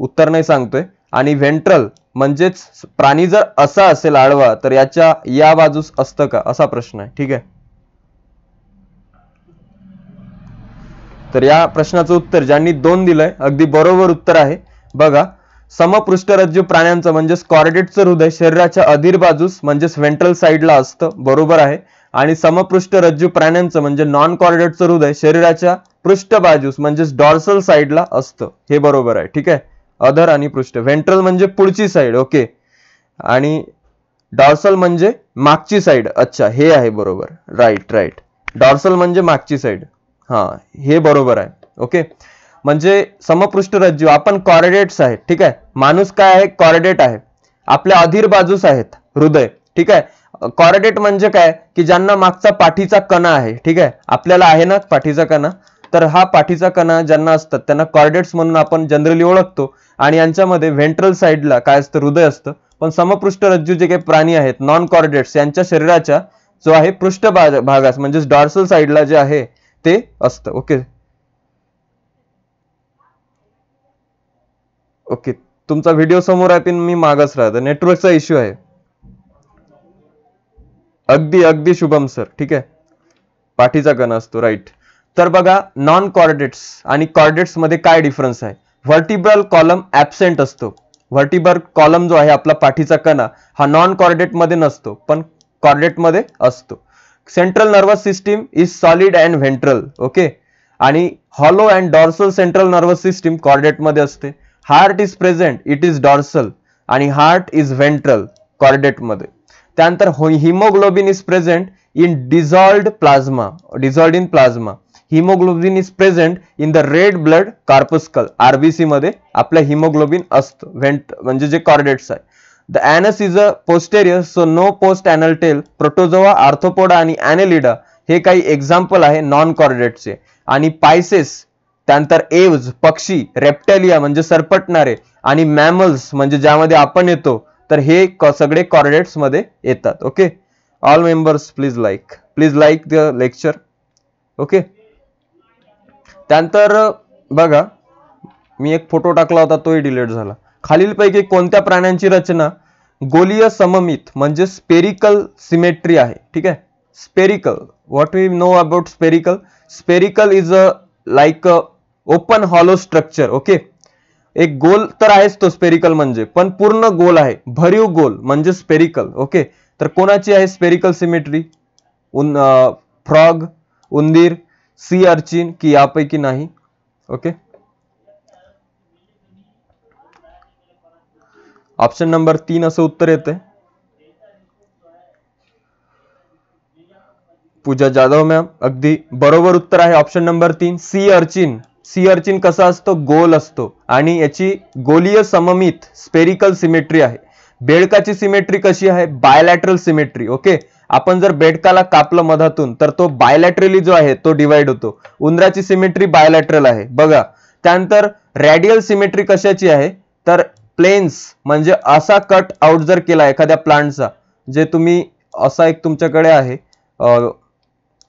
उत्तर नाही सांगतोय. आणि व्हेंट्रल म्हणजेच प्राणी जर असा असेल आडवा तर याच्या या बाजूस असतं का? असा प्रश्न आहे ठीक आहे? तर या प्रश्नाचं उत्तर ज्यांनी दोन दिलंय अगदी बरोबर उत्तर आहे. बघा समपृष्ठरज्जू प्राण्यांचं म्हणजेच कॉर्डेटचं हृदय शरीराच्या अधीर बाजूस म्हणजेच वेंट्रल साईडला असतं बरोबर आहे. आणि समपृष्ठरज्जू प्राण्यांचं म्हणजे नॉन कॉर्डेटचं हृदय शरीराच्या पृष्ठबाजूस म्हणजेच डॉर्सल साईडला असतं. हे बरोबर आहे ठीक आहे? अधर आणि पृष्ठ. व्हेंट्रल म्हणजे पुढची साईड ओके आणि डॉर्सल म्हणजे मागची साईड अच्छा हे आहे बरोबर. राईट राईट डॉर्सल म्हणजे मागची साईड हा हे बरोबर आहे ओके म्हणजे समपृष्ठ रज्जू आपण कॉर्डेट्स आहेत ठीक आहे? माणूस काय आहे? कॉर्डेट आहे. आपल्या अधीर बाजूस आहेत हृदय ठीक आहे? कॉर्डेट म्हणजे काय? की ज्यांना मागचा पाठीचा कणा आहे ठीक आहे? आपल्याला आहे ना पाठीचा कणा? तर हा पाठीचा कणा ज्यांना असतात त्यांना कॉर्डेट्स म्हणून आपण जनरली ओळखतो. आणि यांच्यामध्ये व्हेंट्रल साईडला काय असतं? हृदय असतं. पण समपृष्ठ रज्जू जे काही प्राणी आहेत नॉन कॉर्डेट्स यांच्या शरीराच्या जो आहे पृष्ठ भागास म्हणजेच डॉर्सल साईडला जे आहे ते असतं ओके? ओके. तुमचा व्हिडिओ समोर आहे पण मी मागच राहतो. नेटवर्कचा इश्यू आहे. अगदी अगदी शुभम सर ठीक आहे? पाठीचा कण असतो राईट तर बघा नॉन कॉर्डेट्स आणि कॉर्डेट्समध्ये काय डिफरन्स आहे? व्हर्टिब्रल कॉलम ऍबसेंट असतो. व्हर्टिब्रल कॉलम जो आहे आपला पाठीचा कणा हा नॉन कॉर्डेटमध्ये नसतो पण कॉर्डेटमध्ये असतो. Central nervous system is solid and ventral okay आणि hollow and dorsal central nervous system कॉर्डेटमध्ये असते. Heart is present it is dorsal आणि हार्ट इज व्हेंट्रल कॉर्डेटमध्ये. त्यानंतर हो, haemoglobin is present in dissolved plasma dissolved in plasma. Haemoglobin is present in the red blood corpuscle RBC मध्ये आपलं haemoglobin असतं vent म्हणजे जे कॉर्डेट्स आहे. The anus is a posterior so no post anal tail protozoa arthropoda आणि annelida हे काही example आहे नॉन कॉर्डेटचे आणि पायसेस त्यानंतर एव्ज पक्षी रेप्टेलिया म्हणजे सरपटणारे आणि मॅमल्स म्हणजे ज्यामध्ये आपण येतो तर हे सगळे कॉर्डेट्समध्ये येतात okay all members please like please like the lecture okay त्यानंतर बघा मी एक फोटो टाकला होता तोही डिलीट झाला. खालीलपैकी कोणत्या प्राण्यांची रचना गोलीय सममित म्हणजे स्पेरिकल सिमेट्री आहे? ठीक आहे? Spherical what we know about spherical spherical is a like open hollow structure, okay? एक गोल तर आहेच तो स्पेरिकल म्हणजे, पण पूर्ण गोल आहे, भरीव गोल म्हणजे स्पेरिकल ओके? तर कोणाची आहे स्पेरिकल सिमेट्री उन फ्रॉग, उंदीर, सी अर्चिन, की यापैकी नाही, ओके? ऑप्शन नंबर तीन असं उत्तर येते पूजा जाधव मॅम, अगदी बरोबर उत्तर आहे ऑप्शन नंबर तीन, सी अर्चिन. सी अर्चिन कसा असतो? गोल असतो. आणि याची गोलीय सममित स्पेरिकल सिमेट्री आहे. बेडकाची सिमेट्री कशी आहे? बायलॅटरल सिमेट्री ओके आपण जर बेडकाला कापलं मधातून तर तो बायलॅटरली जो आहे तो डिवाइड होतो. उंदराची सिमेट्री बायलॅटरल आहे. बघा त्यानंतर रॅडियल सिमेट्री कशाची आहे? तर प्लेन्स म्हणजे असा कट आउट जर केला एखाद्या प्लांटचा जे तुम्ही असा एक तुमच्याकडे आहे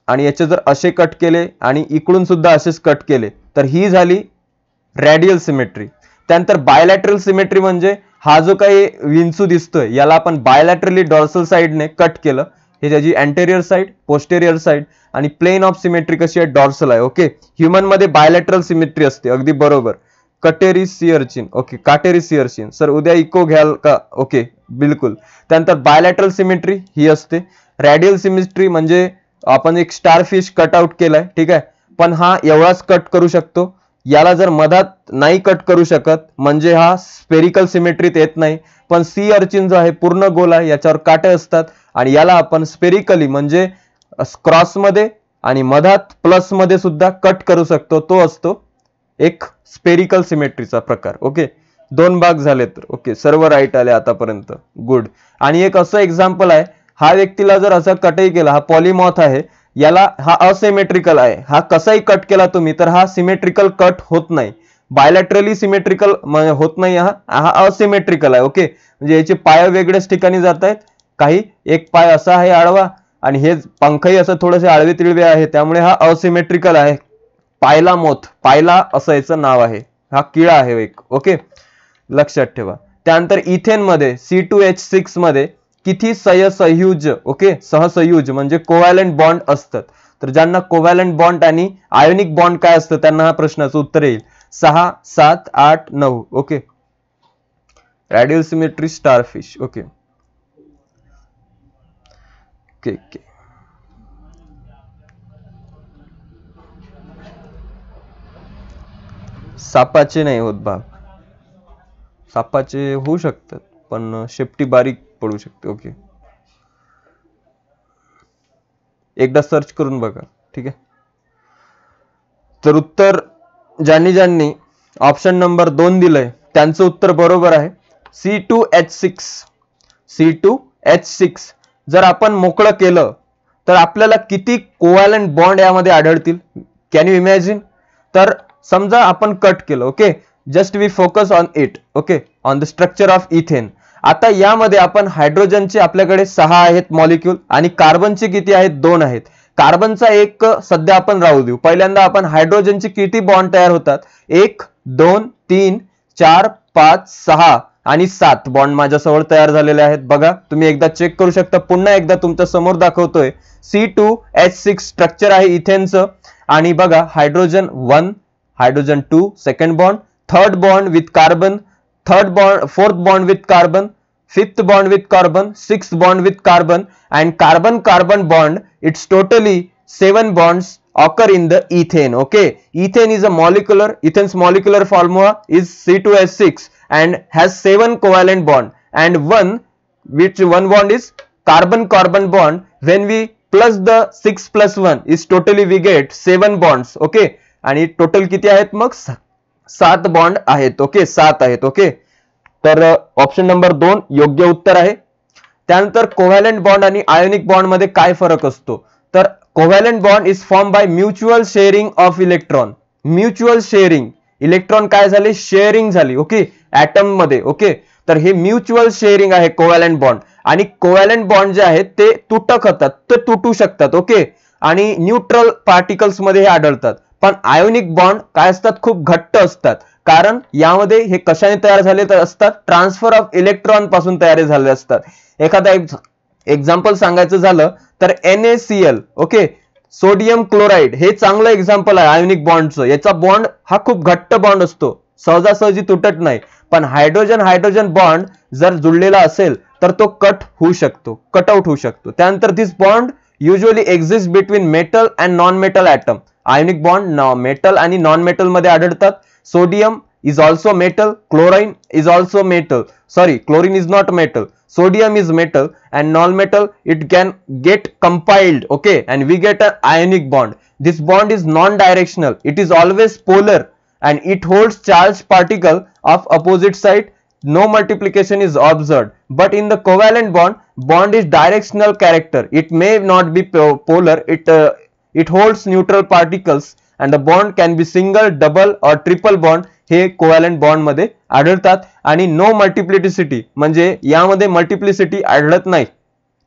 आणि याचे जर असे कट केले आणि इकडून सुद्धा असेच कट केले तर ही झाली रॅडियल सिमेट्री त्यानंतर बायलॅटरल सिमेट्री म्हणजे हा जो काही विंचू दिसतोय, याला आपण बायलॅटरली डॉर्सल साईडने कट केलं. हे त्याची अँटेरियर साईड पोस्टेरियर साईड आणि प्लेन ऑफ़ सिमेट्री कशी आहे? डॉर्सल आहे. ओके ह्युमन मध्ये बायलॅटरल सिमेट्री असते, अगदी बरोबर. कटेरी सिअरचिन ओके काटेरी सिअरचिन सर, उद्या इको घ्याल का? ओके बिलकुल. त्यानंतर बायलॅटरल सिमेट्री ही असते. रॅडियल सिमेट्री म्हणजे आपण एक स्टार फ़िश कट आउट केलाय. ठीक आहे? पण हा एवढाच कट करू शकतो. याला जर मधात नाही कट करू शकत म्हणजे हा स्पेरिकल सिमेट्रीत येत नाही. पण सी अर्चिन जो आहे पूर्ण गोल आहे याच्यावर काटे असतात. आणि याला आपण स्पेरिकली म्हणजे क्रॉसमध्ये आणि मधात प्लसमध्ये सुद्धा कट करू शकतो. तो असतो एक स्पेरिकल सिमेट्रीचा प्रकार. ओके? दोन भाग झाले तर ओके सर्व राईट आले आतापर्यंत. गुड आणि एक असं एक्झाम्पल आहे हा व्यक्तीला जर असा कटही केला हा पॉलिमॉथ आहे याला हा असिमेट्रिकल आहे. हा कसाही कट केला तुम्ही तर हा सिमेट्रिकल कट होत नाही. बायलॅटरली सिमेट्रिकल म्हणजे होत नाही हा. हा असिमेट्रिकल आहे ओके म्हणजे याचे पाय वेगळ्याच ठिकाणी जात आहेत. काही एक पाय असा आहे आडवा आणि हे पंखही असं थोडेसे आळवे तिळवे आहे त्यामुळे हा असिमेट्रिकल आहे. पायला मोथ पायला असं याचं नाव आहे. हा किळा आहे एक ओके लक्षात ठेवा. त्यानंतर इथेनमध्ये सी टू एच सिक्समध्ये किती सहसंयुज ओके? सहसंयुज म्हणजे कोव्हॅलंट बॉन्ड असतात. तर ज्यांना कोव्हॅलंट बॉन्ड आणि आयोनिक बॉन्ड काय असतं त्यांना हा प्रश्नाचं उत्तर येईल. सहा सात आठ नऊ okay? Radial symmetry starfish okay? Okay okay. सापाचे नाही होत बाग सापाचे होऊ शकतात पण शेपटी बारीक पडू शकते. ओके एकदा सर्च करून बघा. ठीक आहे? तर उत्तर ज्यांनी ज्यांनी ऑप्शन नंबर दोन दिलंय त्यांचं उत्तर बरोबर आहे. C two H six C two H six जर आपण मोकळं केलं तर आपल्याला किती कोवॅलंट बॉन्ड यामध्ये आढळतील? कॅन यू इमॅजिन तर समजा आपण कट केलं okay just we focus on it okay on the structure of ethane आता यामध्ये आपण हायड्रोजनचे आपल्याकडे सहा आहेत मॉलिक्यूल आणि कार्बनचे किती आहेत? दोन आहेत. कार्बनचा एक सध्या आपण राहू देऊ. पहिल्यांदा आपण हायड्रोजनचे किती बॉन्ड तयार होतात? एक दोन तीन चार पाच सहा आणि सात बॉन्ड माझ्यासमोर तयार झालेले आहेत. बघा तुम्ही एकदा चेक करू शकता. पुन्हा एकदा तुमच्यासमोर दाखवतोय. C two H six structure आहे इथेनचं. आणि बघा hydrogen one hydrogen two second bond third bond with carbon third bond fourth bond with carbon fifth bond with carbon sixth bond with carbon and carbon carbon bond it's totally seven bonds occur in the ethane okay ethane is a molecular ethane's molecular formula is c2h6 and has seven covalent bond and one which one bond is carbon carbon bond when we plus the 6 plus 1 is totally we get seven bonds okay आणि total किती आहेत मग सात bond आहेत okay सात आहेत okay तर option number दोन योग्य उत्तर आहे. त्यानंतर कोव्हॅलंट बॉन्ड आणि आयोनिक बॉन्डमध्ये काय फरक असतो? तर covalent bond is form by mutual sharing of electron mutual sharing electron काय झाले? शेअरिंग झाली. ओके ऍटममध्ये. ओके तर हे म्युच्युअल शेअरिंग आहे कोव्हॅलंट बॉन्ड आणि कोव्हॅलंट बॉन्ड जे आहेत ते तुटक होतात. ते तुटू शकतात. ओके आणि न्यूट्रल पार्टिकल्समध्ये हे आढळतात. पण आयोनिक बॉन्ड काय असतात? खूप घट्ट असतात. कारण यामध्ये हे कशाने तयार झाले तर असतात? ट्रान्सफर ऑफ इलेक्ट्रॉनपासून तयार झाले असतात. एखादा एक्झाम्पल सांगायचं झालं तर एन ओके सोडियम क्लोराईड हे चांगलं एक्झाम्पल आहे आयोनिक बॉन्डचं याचा बॉन्ड हा खूप घट्ट बॉन्ड असतो. सहजासहजी तुटत नाही. पण हायड्रोजन हायड्रोजन बॉन्ड जर जुळलेला असेल तर तो कट होऊ शकतो. कटआउट होऊ शकतो. त्यानंतर this bond usually exist between metal and non metal atom ionic bond metal आणि नॉन मेटल मध्ये आढळतात sodium is also metal chlorine is also metal sorry chlorine is not metal sodium is metal and non-metal it can get compiled okay and we get an ionic bond this bond is non-directional it is always polar and it holds charged particle of opposite side no multiplication is observed but in the covalent bond bond is directional character it may not be polar it uh, it holds neutral particles and the bond can be single double or triple bond हे कोवॅलंट बॉन्डमध्ये आढळतात आणि no मल्टिप्लिटिसिटी म्हणजे यामध्ये multiplicity आढळत नाही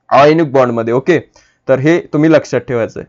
ऑयनिक बॉन्डमध्ये okay तर हे तुम्ही लक्षात ठेवायचं आहे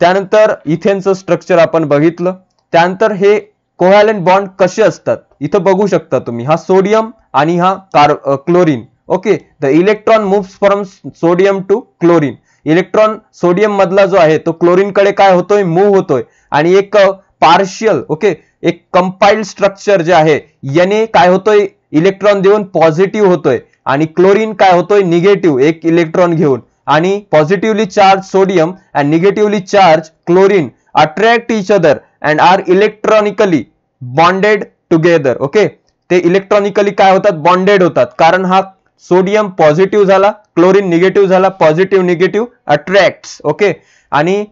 त्यानंतर इथेनचं स्ट्रक्चर आपण बघितलं त्यानंतर हे कोव्हॅलंट बॉन्ड कसे असतात? इथं बघू शकता तुम्ही. हा सोडियम आणि हा car chlorine. Okay? The electron moves from sodium to chlorine electron sodium मधला जो आहे तो क्लोरीन कडे काय होतोय? मूव्ह होतोय. आणि एक पार्शियल ओके? एक कंपाइल्ड स्ट्रक्चर जे आहे याने काय होतोय? इलेक्ट्रॉन देऊन पॉझिटिव्ह होतोय. आणि क्लोरीन काय होतोय? निगेटिव्ह एक इलेक्ट्रॉन घेऊन. आणि positively charge sodium and negatively charge chlorine attract each other and are electronically bonded together okay ते इलेक्ट्रॉनिकली काय होतात? बॉन्डेड होतात. कारण हा सोडियम पॉझिटिव्ह झाला क्लोरीन निगेटिव्ह झाला पॉझिटिव्ह निगेटिव्ह अट्रॅक्ट ओके आणि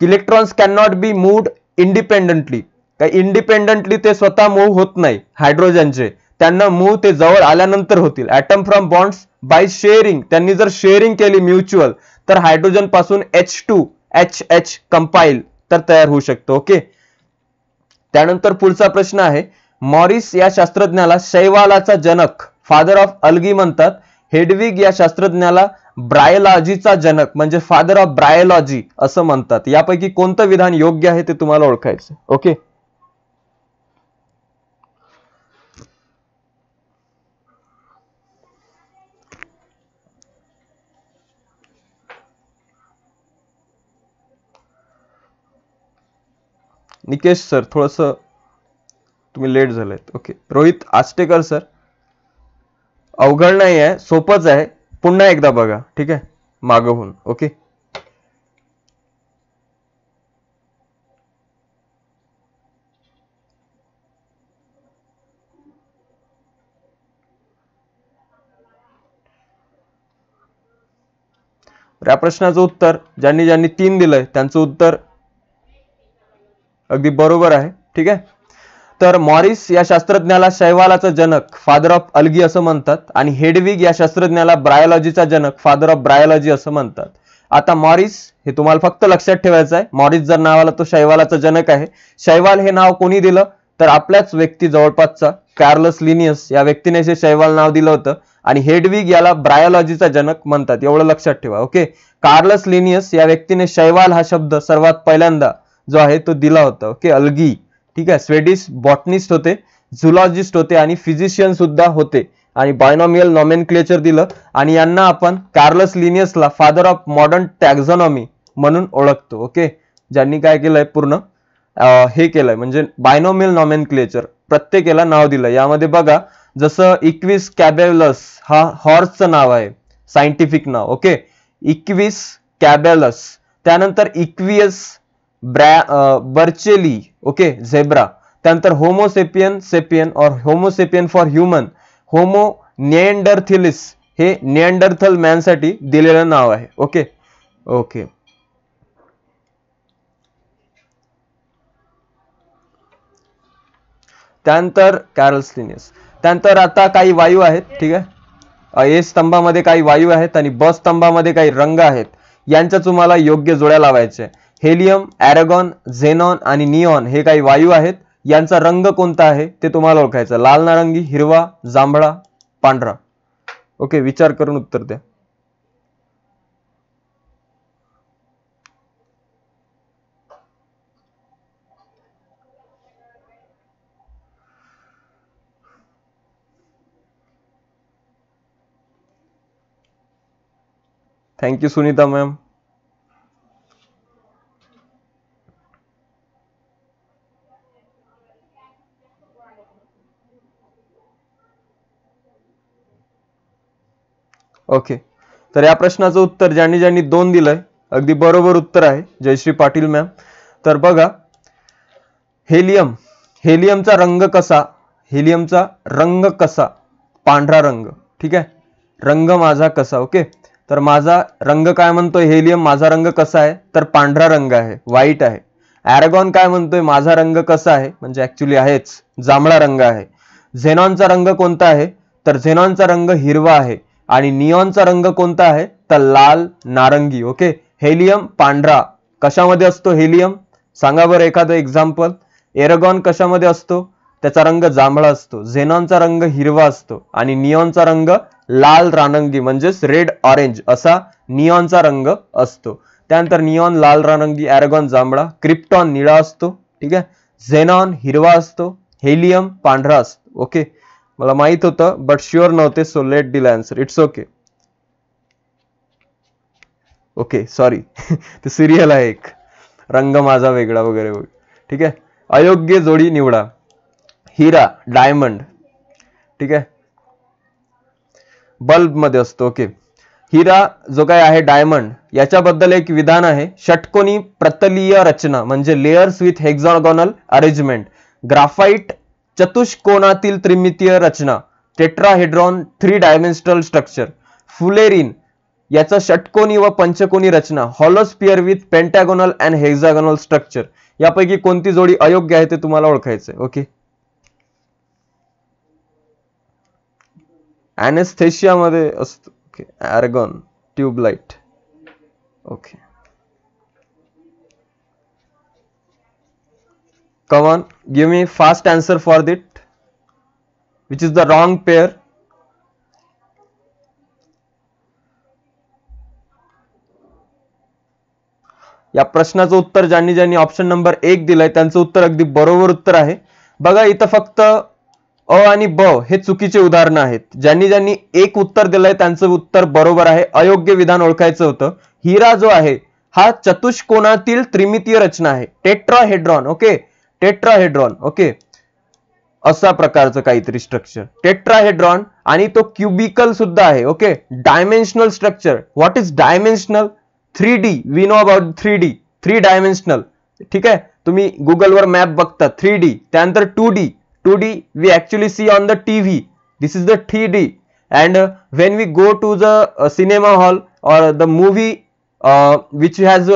electrons can not be moved independently काही इंडिपेंडंटली ते स्वतः मूव्ह होत नाही हायड्रोजनचे त्यांना मूव्ह ते जवळ आल्यानंतर होतील. Atom from bonds by sharing त्यांनी जर शेअरिंग केली म्युच्युअल तर हायड्रोजनपासून H two H H compile तर तयार होऊ शकतो ओके त्यानंतर पुढचा प्रश्न आहे. मॉरिस या शास्त्रज्ञाला शैवालाचा जनक फादर ऑफ अल्गी म्हणतात. हेडविग या शास्त्रज्ञाला ब्रायलॉजीचा जनक म्हणजे फादर ऑफ ब्रायलॉजी असं म्हणतात. यापैकी कोणतं विधान योग्य आहे ते तुम्हाला ओळखायचं ओके? निकेश सर थोडस तुम्ही लेट झालेत. ओके रोहित आष्टेकर सर अवघड नाही आहे सोपंच आहे. पुन्हा एकदा बघा ठीक आहे? मागं ओके या प्रश्नाचं उत्तर ज्यांनी ज्यांनी तीन दिलंय त्यांचं उत्तर अगदी बरोबर आहे. ठीक आहे? तर मॉरिस या शास्त्रज्ञाला शैवालाचा जनक फादर ऑफ अल्गी असं म्हणतात आणि हेडविग या शास्त्रज्ञाला ब्रायोलॉजीचा जनक फादर ऑफ ब्रायोलॉजी असं म्हणतात. आता मॉरिस हे तुम्हाला फक्त लक्षात ठेवायचं आहे. मॉरिस जर नावाला तो शैवालाचा जनक आहे. शैवाल हे नाव कोणी दिलं? तर आपल्याच व्यक्ती जवळपासचा कार्लस लिनियस या व्यक्तीने जे शैवाल नाव दिलं होतं आणि हेडविग याला ब्रायोलॉजीचा जनक म्हणतात. एवढं लक्षात ठेवा ओके? कार्लस लिनियस या व्यक्तीने शैवाल हा शब्द सर्वात पहिल्यांदा जो आहे तो दिला होता. Okay algae. ठीक आहे स्वेडिश बॉटनिस्ट होते झुलॉजिस्ट होते आणि फिजिशियन सुद्धा होते. आणि बायनॉमियल नॉमेन क्लेचर दिलं. आणि यांना आपण कार्लस लिनियसला फादर ऑफ मॉडर्न टॅक्झॉनॉमी म्हणून ओळखतो. ओके ज्यांनी काय केलंय पूर्ण? हे केलंय. म्हणजे बायनॉमियल नॉमेनक्लेचर प्रत्येकाला नाव दिलं. यामध्ये बघा जसं इक्विस कॅबेलस हा हॉर्सचं नाव आहे. सायंटिफिक नाव. ओके इक्विस कॅबेलस त्यानंतर इक्वियस ब्रॅ बर्चेली ओके झेब्रा त्यानंतर होमोसेपियन सेपियन और homo sapien for human homo neanderthalensis हे निएंडरथल मॅनसाठी दिलेलं नाव आहे ओके? ओके. त्यानंतर कॅरल्सलिनियस त्यानंतर आता काही वायू आहेत ठीक आहे? ए स्तंभामध्ये काही वायू आहेत आणि ब स्तंभामध्ये काही रंग आहेत. यांच्या तुम्हाला योग्य जोड्या लावायचे हेलियम ॲरेगॉन झेनॉन आणि नियॉन हे काही वायू आहेत. यांचा रंग कोणता आहे? ते तुम्हाला ओळखायचं. लाल नारंगी हिरवा जांभळा पांढरा. ओके विचार करून उत्तर द्या. थँक्यू सुनीता मॅम ओके तर या प्रश्नाचं उत्तर ज्यांनी ज्यांनी दोन दिलंय अगदी बरोबर उत्तर आहे जयश्री पाटील मॅम तर बघा हेलियम हेलियमचा रंग कसा? हेलियमचा रंग कसा? पांढरा रंग ठीक आहे? रंग माझा कसा ओके तर माझा रंग काय म्हणतोय? हेलियम माझा रंग कसा आहे? तर पांढरा रंग आहे व्हाईट आहे. ॲरेगॉन काय म्हणतोय? माझा रंग कसा आहे? म्हणजे ऍक्च्युली आहेच जांभळा रंग आहे. झेनॉनचा रंग कोणता आहे? तर झेनॉनचा रंग हिरवा आहे. आणि नियॉनचा रंग कोणता आहे? तर लाल नारंगी. ओके हेलियम पांढरा. कशामध्ये असतो हेलियम सांगा बरं एखादं एक्झाम्पल एरगॉन कशामध्ये असतो? त्याचा रंग जांभळा असतो. झेनॉनचा रंग हिरवा असतो. आणि नियॉनचा रंग लाल रानंगी म्हणजेच रेड ऑरेंज असा नियॉनचा रंग असतो. त्यानंतर नियॉन लाल रानंगी ॲरगॉन जांभळा क्रिप्टॉन निळा असतो. ठीक आहे? झेनॉन हिरवा असतो. हेलियम पांढरा असतो. ओके मला माहीत होतं बट शुअर नव्हते so let deal answer it's okay okay sorry ते सिरियल आहे एक. रंग माझा वेगळा वगैरे. वगैरे ठीक आहे? अयोग्य जोडी निवडा. हिरा डायमंड ठीक आहे? बल्बमध्ये असतो ओके हिरा जो काय आहे डायमंड याच्याबद्दल एक विधान आहे. षटकोनी प्रतलीय रचना म्हणजे layers with hexagonal arrangement graphite चतुष्कोनातील त्रिमितीय रचना tetrahedron three dimensional structure fullerene याचा षटकोनी व पंचकोनी रचना hollow sphere with pentagonal and hexagonal structure. यापैकी कोणती जोडी अयोग्य आहे ते तुम्हाला ओळखायचं ओके? अॅनेस्थेशियामध्ये असतो okay argon tubelight okay. Come on give me fast answer for that which is the wrong pair. या प्रश्नाचं उत्तर ज्यांनी ज्यांनी ऑप्शन नंबर एक दिलंय त्यांचं उत्तर अगदी बरोबर उत्तर आहे. बघा इथं फक्त अ आणि ब हे चुकीचे उदाहरणं आहेत. ज्यांनी ज्यांनी एक उत्तर दिलंय त्यांचं उत्तर बरोबर आहे. अयोग्य विधान ओळखायचं होतं. हिरा जो आहे हा चतुष्कोनातील त्रिमितीय रचना आहे. Tetrahedron okay tetrahedron okay? असा प्रकारचं काहीतरी स्ट्रक्चर टेट्राहेड्रॉन आणि तो क्युबिकल सुद्धा आहे okay? Dimensional structure what is dimensional three D we know about three D three dimensional ठीक आहे? तुम्ही गुगलवर मॅप बघता थ्री डी त्यानंतर two D two D we actually see on the TV this is the three D and when we go to the cinema hall or the movie which has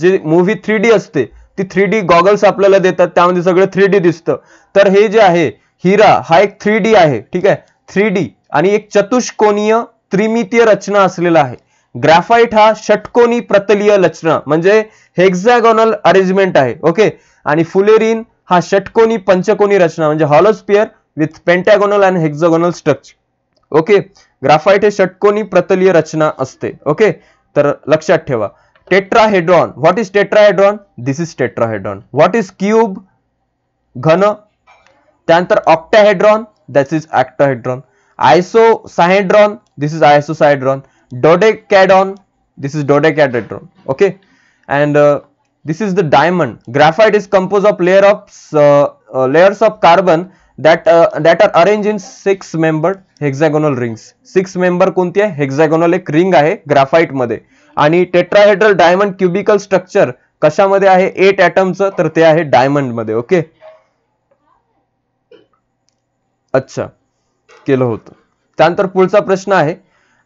जे movie three D असते ती three D goggles आपल्याला देतात त्यामध्ये सगळं three D दिसतं. तर हे जे आहे हिरा हा एक थ्री डी आहे ठीक आहे? थ्री डी आणि एक चतुष्कोनीय त्रिमितीय रचना असलेला आहे. ग्राफाईट हा षटकोनी प्रतलीय रचना म्हणजे हेक्झॅगोनल अरेंजमेंट आहे ओके आणि फुलेरिन हा षटकोनी पंचकोनी रचना म्हणजे hollow sphere with pentagonal and hexagonal structure okay graphite हे षटकोनी प्रतलीय रचना असते ओके तर लक्षात ठेवा. Tetrahedron what is tetrahedron this is tetrahedron what is cube घन त्यानंतर octahedron that is octahedron icosahedron this is icosahedron dodecahedron this is dodecahedron okay and this is the diamond. Graphite is composed of layer of uh, uh, layers of carbon that uh, that are arranged in six membered hexagonal rings. Six member कोणती आहे? Hexagonal एक ring आहे ग्राफाईटमध्ये. आणि tetrahedral diamond cubical structure कशामध्ये आहे? Eight ॲटमचं तर ते आहे डायमंडमध्ये ओके अच्छा केलं होतं. त्यानंतर पुढचा प्रश्न आहे.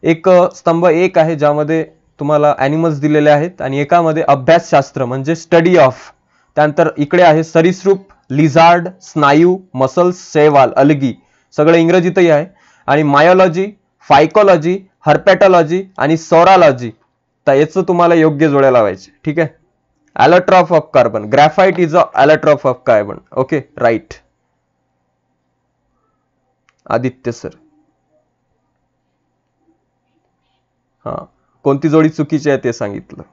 एक स्तंभ एक आहे ज्यामध्ये तुम्हाला ॲनिमल्स दिलेले आहेत आणि एकामध्ये अभ्यासशास्त्र म्हणजे स्टडी ऑफ त्यानंतर इकडे आहे सरीसृप लिझार्ड स्नायू मसल्स सेवाल अलगी. सगळं इंग्रजीतही आहे. आणि मायोलॉजी फायकोलॉजी हर्पॅटॉलॉजी आणि सोरालॉजी तर याचं तुम्हाला योग्य जोड्या लावायचे. ठीक आहे? Allotrope of carbon graphite is a allotrope of carbon okay right Aditya sir हा. कोणती जोडी चुकीची आहे ते सांगितलं.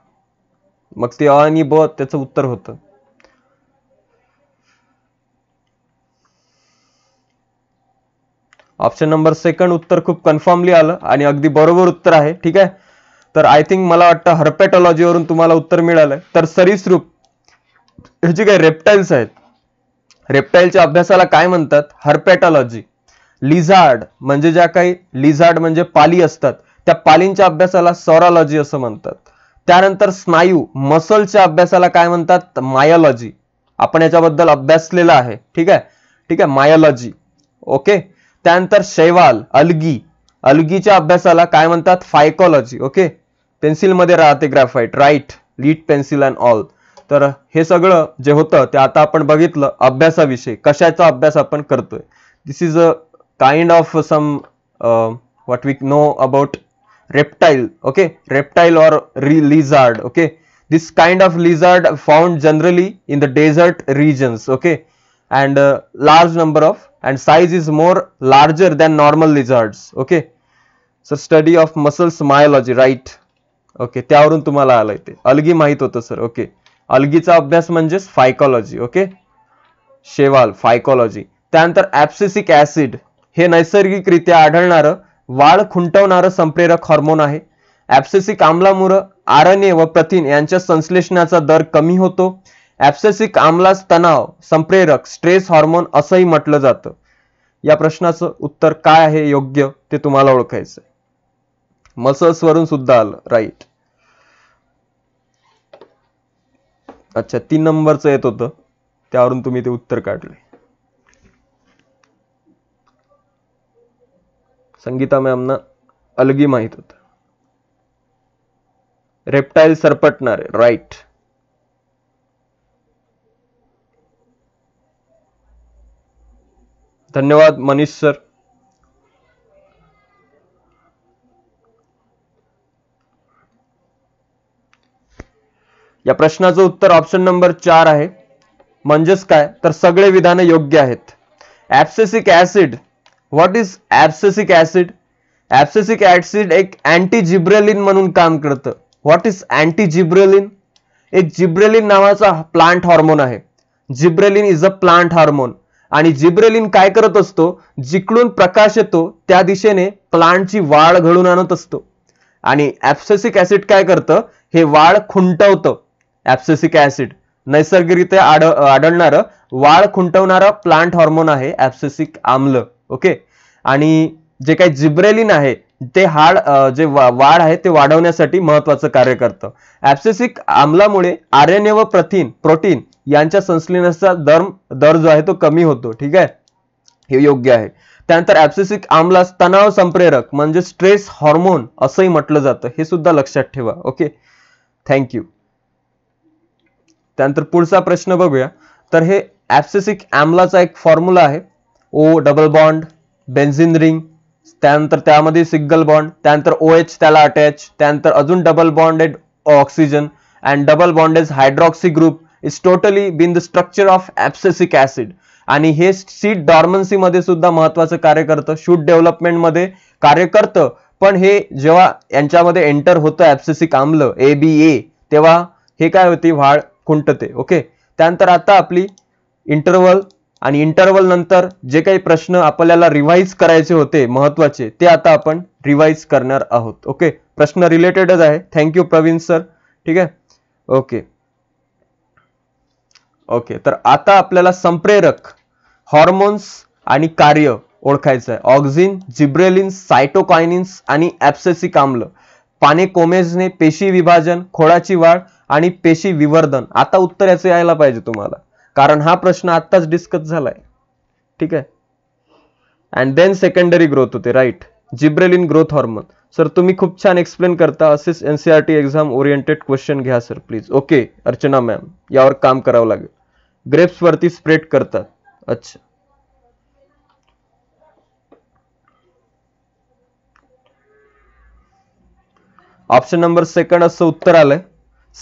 मग ते अ आणि ब त्याचं उत्तर होतं. ऑप्शन नंबर सेकंड उत्तर खूप कन्फर्मली आलं आणि अगदी बरोबर उत्तर आहे. ठीक आहे? तर आय थिंक मला वाटतं हर्पॅटॉलॉजीवरून तुम्हाला उत्तर मिळालंय. तर सरीसृप हे जे काही रेप्टाईल्स आहेत रेप्टाईलच्या अभ्यासाला काय म्हणतात? हर्पॅटॉलॉजी लिझार्ड म्हणजे ज्या काही लिझार्ड म्हणजे पाली असतात. त्या पालींच्या अभ्यासाला सॉरॉलॉजी असं म्हणतात. त्यानंतर स्नायू मसलच्या अभ्यासाला काय म्हणतात? मायोलॉजी आपण याच्याबद्दल अभ्यासलेला आहे. ठीक आहे? ठीक आहे? मायोलॉजी ओके त्यानंतर शैवाल अलगी. अलगीच्या अभ्यासाला काय म्हणतात? फायकोलॉजी ओके पेन्सिलमध्ये राहते graphite right lead pencil and all. तर हे सगळं जे होतं ते आता आपण बघितलं अभ्यासाविषयी कशाचा अभ्यास आपण करतोय. This is a kind of some what we know about reptile okay reptile or री lizard okay this kind of lizard found generally in the desert regions okay and large number of and size is more larger than normal lizard okay so study of muscles myology right okay त्यावरून तुम्हाला आलंय ते. अलगी माहीत होतं sir okay अलगीचा अभ्यास म्हणजेच फायकॉलॉजी okay शेवाल फायकॉलॉजी त्यानंतर ऍप्सिसिक acid हे नैसर्गिकरित्या आढळणारं वाढ खुंटवणारं संप्रेरक हॉर्मोन आहे. ऍप्सेसिक आम्लामुळे आरण्य व प्रथिन यांच्या संश्लेषणाचा दर कमी होतो. ऍप्सेसिक आम्लास तणाव संप्रेरक स्ट्रेस हॉर्मोन असंही म्हटलं जातं. या प्रश्नाचं उत्तर काय आहे योग्य ते तुम्हाला ओळखायचं मसल्स वरून सुद्धा आलं. राईट अच्छा तीन नंबरचं येत होतं. त्यावरून तुम्ही ते उत्तर काढले. संगीता मॅमना अलगी माहीत होत. रेप्टाईल सरपटणारे. राईट धन्यवाद मनीष सर. या प्रश्नाचं उत्तर ऑप्शन नंबर चार आहे. म्हणजेच काय? तर सगळे विधान योग्य आहेत. Abscisic acid what is abscisic acid abscisic acid एक अँटी जिब्रेलिन म्हणून काम करतं. व्हॉट इज अँटी जिब्रेलिन एक जिब्रेलिन नावाचा प्लांट हॉर्मोन आहे. Gibberellin is a plant hormone आणि जिब्रेलिन काय करत असतो? जिकडून प्रकाश येतो त्या दिशेने प्लांटची वाढ घडून आणत असतो. आणि ऍप्सेसिक ऍसिड काय करतं? हे वाढ खुंटवतं. ऍप्सेसिक ऍसिड नैसर्गिकरित्या आढ आढळणारं वाळ खुंटवणारं प्लांट हॉर्मोन आहे ऍप्सेसिक आम्ल ओके? आणि जे काही जिब्रेलिन आहे ते हाड जे वाढ आहे ते वाढवण्यासाठी महत्वाचं कार्य करतं. ऍप्सेसिक आम्लामुळे आर एन ए व प्रथिन प्रोटीन यांच्या संश्लेषणाचा दर दर जो आहे तो कमी होतो ठीक आहे? हे योग्य आहे. त्यानंतर ऍप्सेसिक आम्लास तणाव संप्रेरक म्हणजे स्ट्रेस हॉर्मोन असंही म्हटलं जातं. हे सुद्धा लक्षात ठेवा ओके? थँक्यू. त्यानंतर पुढचा प्रश्न बघूया. तर हे ऍप्सेसिक ॲम्लाचा एक फॉर्म्युला आहे. O double bond benzene ring त्यानंतर त्यामध्ये सिंगल बॉन्ड त्यानंतर ओ एच त्याला अटॅच त्यानंतर अजून double bonded oxygen and double bonded hydroxy group is totally been the structure of abscisic acid आणि हे सीट डॉर्मन्सीमध्ये सुद्धा महत्वाचं कार्य करतं. शूट डेव्हलपमेंटमध्ये कार्य करतं. पण हे जेव्हा यांच्यामध्ये एंटर होतं ऍप्सेसिक आम्ल ए बी ए तेव्हा हे काय होती? वाढ खुंटते ओके त्यानंतर आता आपली इंटरवल आणि इंटरवल नंतर जे काही प्रश्न आपल्याला रिवाईज करायचे होते महत्त्वाचे ते आता आपण रिवाईज करणार आहोत ओके प्रश्न रिलेटेडच आहे. थँक्यू प्रवीण सर ठीक आहे? ओके ओके तर आता आपल्याला संप्रेरक हॉर्मोन्स आणि कार्य ओळखायचं आहे. ऑक्झिन जिब्रेलिन सायटोकायनिन्स आणि ऍप्सेसिक आम्ल. पाने कोमेजने पेशी विभाजन खोडाची वाढ आणि पेशी विवर्धन. आता उत्तर याचं यायला पाहिजे तुम्हाला. कारण हा प्रश्न आत्ताच डिस्कस झालाय. ठीक आहे? अँड देन सेकंडरी ग्रोथ होते right gibberellin growth hormone sir तुम्ही खूप छान एक्सप्लेन करता. असेच एनसीआरटी एक्झाम ओरिएंटेड क्वेश्चन घ्या sir please okay Archana ma'am यावर काम करावं लागेल. ग्रेप्स वरती स्प्रेड करतात. अच्छा. ऑप्शन नंबर सेकंड असं उत्तर आलंय.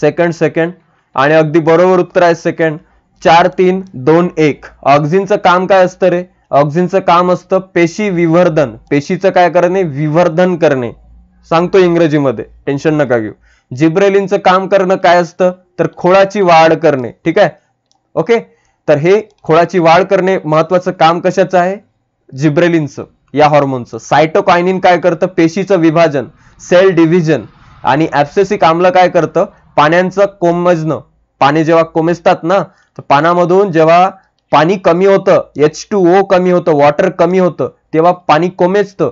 सेकंड सेकंड आणि अगदी बरोबर उत्तर आहे सेकंड चार तीन दोन एक. ऑक्झिनचं काम काय असतं रे? ऑक्झिनचं काम असतं पेशी विवर्धन. पेशीचं काय करणे? विवर्धन करणे. सांगतो इंग्रजीमध्ये. टेन्शन नका घेऊ. जिब्रेलिनचं काम करणं काय असतं? तर खोळाची वाढ करणे. ठीक आहे? ओके तर हे खोळाची वाढ करणे महत्वाचं काम कशाचं आहे? जिब्रेलिनचं. या हॉर्मोनचं सायटोकायनिन काय करतं? पेशीचं विभाजन. सेल डिव्हिजन आणि ऍप्सेसिक आम्ल काय करतं? पाण्याचं कोमजणं. पाणी जेव्हा कोमेजतात ना तर पानामधून जेव्हा पाणी कमी होतं एच टू ओ कमी होतं वॉटर कमी होतं तेव्हा पाणी कोमेजतं.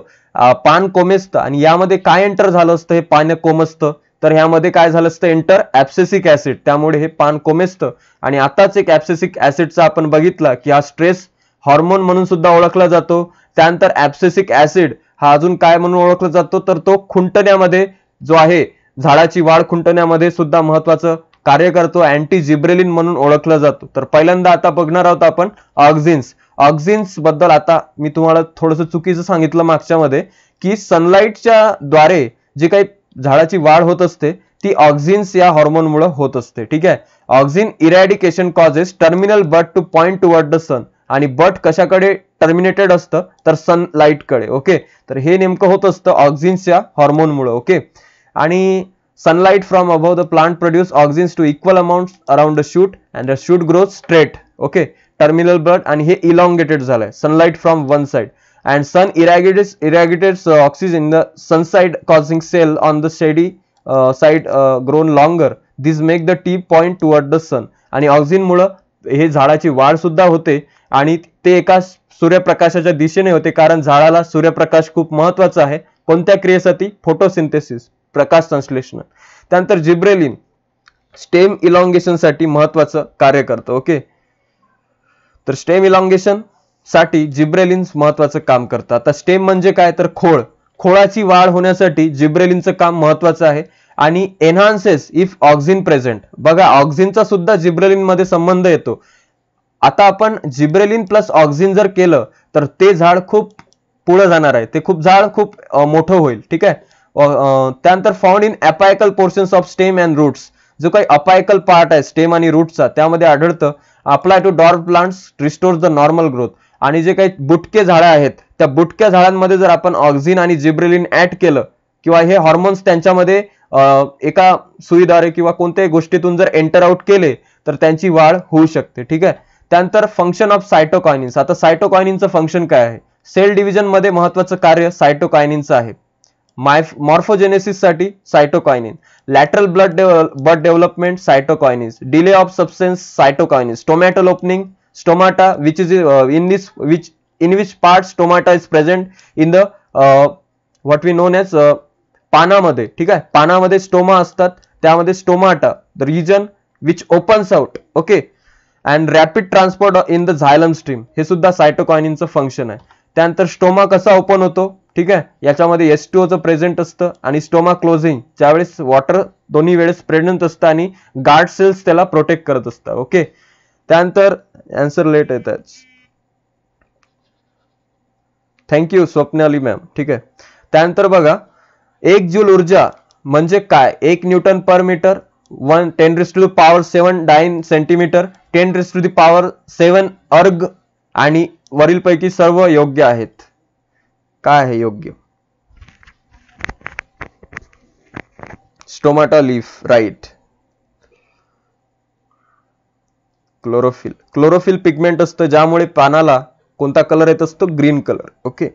पान कोमेजतं आणि यामध्ये काय एंटर झालं असतं? हे पाणी कोमजतं. तर ह्यामध्ये काय झालं असतं? एंटर ऍप्सेसिक ऍसिड त्यामुळे हे पान कोमेजतं. आणि आताच एक ऍप्सेसिक ऍसिडचा आपण बघितला की हा स्ट्रेस हॉर्मोन म्हणून सुद्धा ओळखला जातो. त्यानंतर ऍप्सेसिक ऍसिड हा अजून काय म्हणून ओळखला जातो? तर तो खुंटण्यामध्ये जो आहे झाडाची वाढ खुंटण्यामध्ये सुद्धा महत्वाचं कार्य करतो. अँटी जिब्रेलिन म्हणून ओळखला जातो. तर पहिल्यांदा आता बघणार आहोत आपण ऑक्झिन्स. ऑक्झिन्सबद्दल आता मी तुम्हाला थोडंसं चुकीचं सांगितलं मागच्या मध्ये की सनलाईटच्या द्वारे जी काही झाडाची वाढ होत असते ती ऑक्झिन्स या हॉर्मोनमुळे होत असते. ठीक आहे? Auxin eradication causes terminal bud to point toward the sun आणि बट कशाकडे टर्मिनेटेड असतं? तर सनलाईटकडे ओके? तर हे नेमकं होत असतं ऑक्झिन्स या हॉर्मोनमुळे ओके? आणि sunlight from above the plant produce auxins to equal amount around the shoot and the shoot growth straight okay terminal bud आणि हे इलॉंगेटेड झालंय. Sunlight from one side and sun irrigated irrigated oxygen in the sun side causing cell on the shady side grown longer this make the T point toward the sun आणि auxin मुळे हे झाडाची वाढ सुद्धा होते. आणि ते एका सूर्यप्रकाशाच्या दिशेने होते. कारण झाडाला सूर्यप्रकाश खूप महत्त्वाचा आहे. कोणत्या क्रियेसाठी? फोटोसिंथेसिस प्रकाश संश्लेषण. त्यानंतर जिब्रेलिन स्टेम इलॉंगेशनसाठी महत्वाचं कार्य करतं ओके? तर स्टेम इलॉंगेशनसाठी जिब्रेलिन्स महत्वाचं काम करतं. आता स्टेम म्हणजे काय? तर खोळ. खोळाची वाढ होण्यासाठी जिब्रेलिनचं काम महत्वाचं आहे. आणि एनहान्सेस इफ ऑक्झिन प्रेझेंट. बघा ऑक्झिनचा सुद्धा जिब्रेलिनमध्ये संबंध येतो. आता आपण जिब्रेलिन प्लस ऑक्झिन जर केलं तर ते झाड खूप पुढे जाणार आहे. ते खूप झाड खूप मोठं होईल ठीक आहे? त्यानंतर found in apical portions of stem and roots जो काही अपायकल पार्ट आहे स्टेम आणि रूटचा त्यामध्ये आढळतं apply to dwarf plants restore the normal growth आणि जे काही बुटके झाडं आहेत त्या बुटक्या झाडांमध्ये जर आपण ऑक्झिन आणि जिब्रेलिन ऍड केलं किंवा हे हॉर्मोन्स त्यांच्यामध्ये एका सुईद्वारे किंवा कोणत्याही गोष्टीतून जर एंटर आउट केले तर त्यांची वाढ होऊ शकते. ठीक आहे? त्यानंतर फंक्शन ऑफ सायटोकॉयनिन्स आता सायटोकॉयनिनचं फंक्शन काय आहे? सेल डिव्हिजनमध्ये महत्वाचं कार्य सायटोकॉयनिनचं आहे. माय मॉर्फोजेनेसिससाठी lateral bud bud development cytokinins delay of substance cytokinins टोमॅटोल opening stomata which is in this which in which part stomata is present in the what we known as पानामध्ये. ठीक आहे? पानामध्ये स्टोमा असतात. त्यामध्ये stomata the region which opens out okay and rapid transport in the xylem stream हे सुद्धा सायटोकायनिनचं function आहे. त्यानंतर stoma कसा ओपन होतो? ठीक आहे? याच्यामध्ये एस टी ओचं प्रेझेंट असतं आणि स्टोमा क्लोजिंग ज्यावेळेस वॉटर दोन्ही वेळेस प्रेझेंट असतं आणि गार्ड सेल्स त्याला प्रोटेक्ट करत असतात ओके त्यानंतर अँसर लेट येतात थँक्यू स्वप्नाली मॅम ठीक आहे? त्यानंतर बघा एक जूल ऊर्जा म्हणजे काय? एक newton per metre one ten raise to power seven dyne centimetre ten raise to the power seven erg आणि वरीलपैकी सर्व योग्य आहेत. काय आहे योग्य? Stomata leaf right chlorophyll chlorophyll pigment असतं ज्यामुळे पानाला कोणता कलर येत असतो? ग्रीन कलर ओके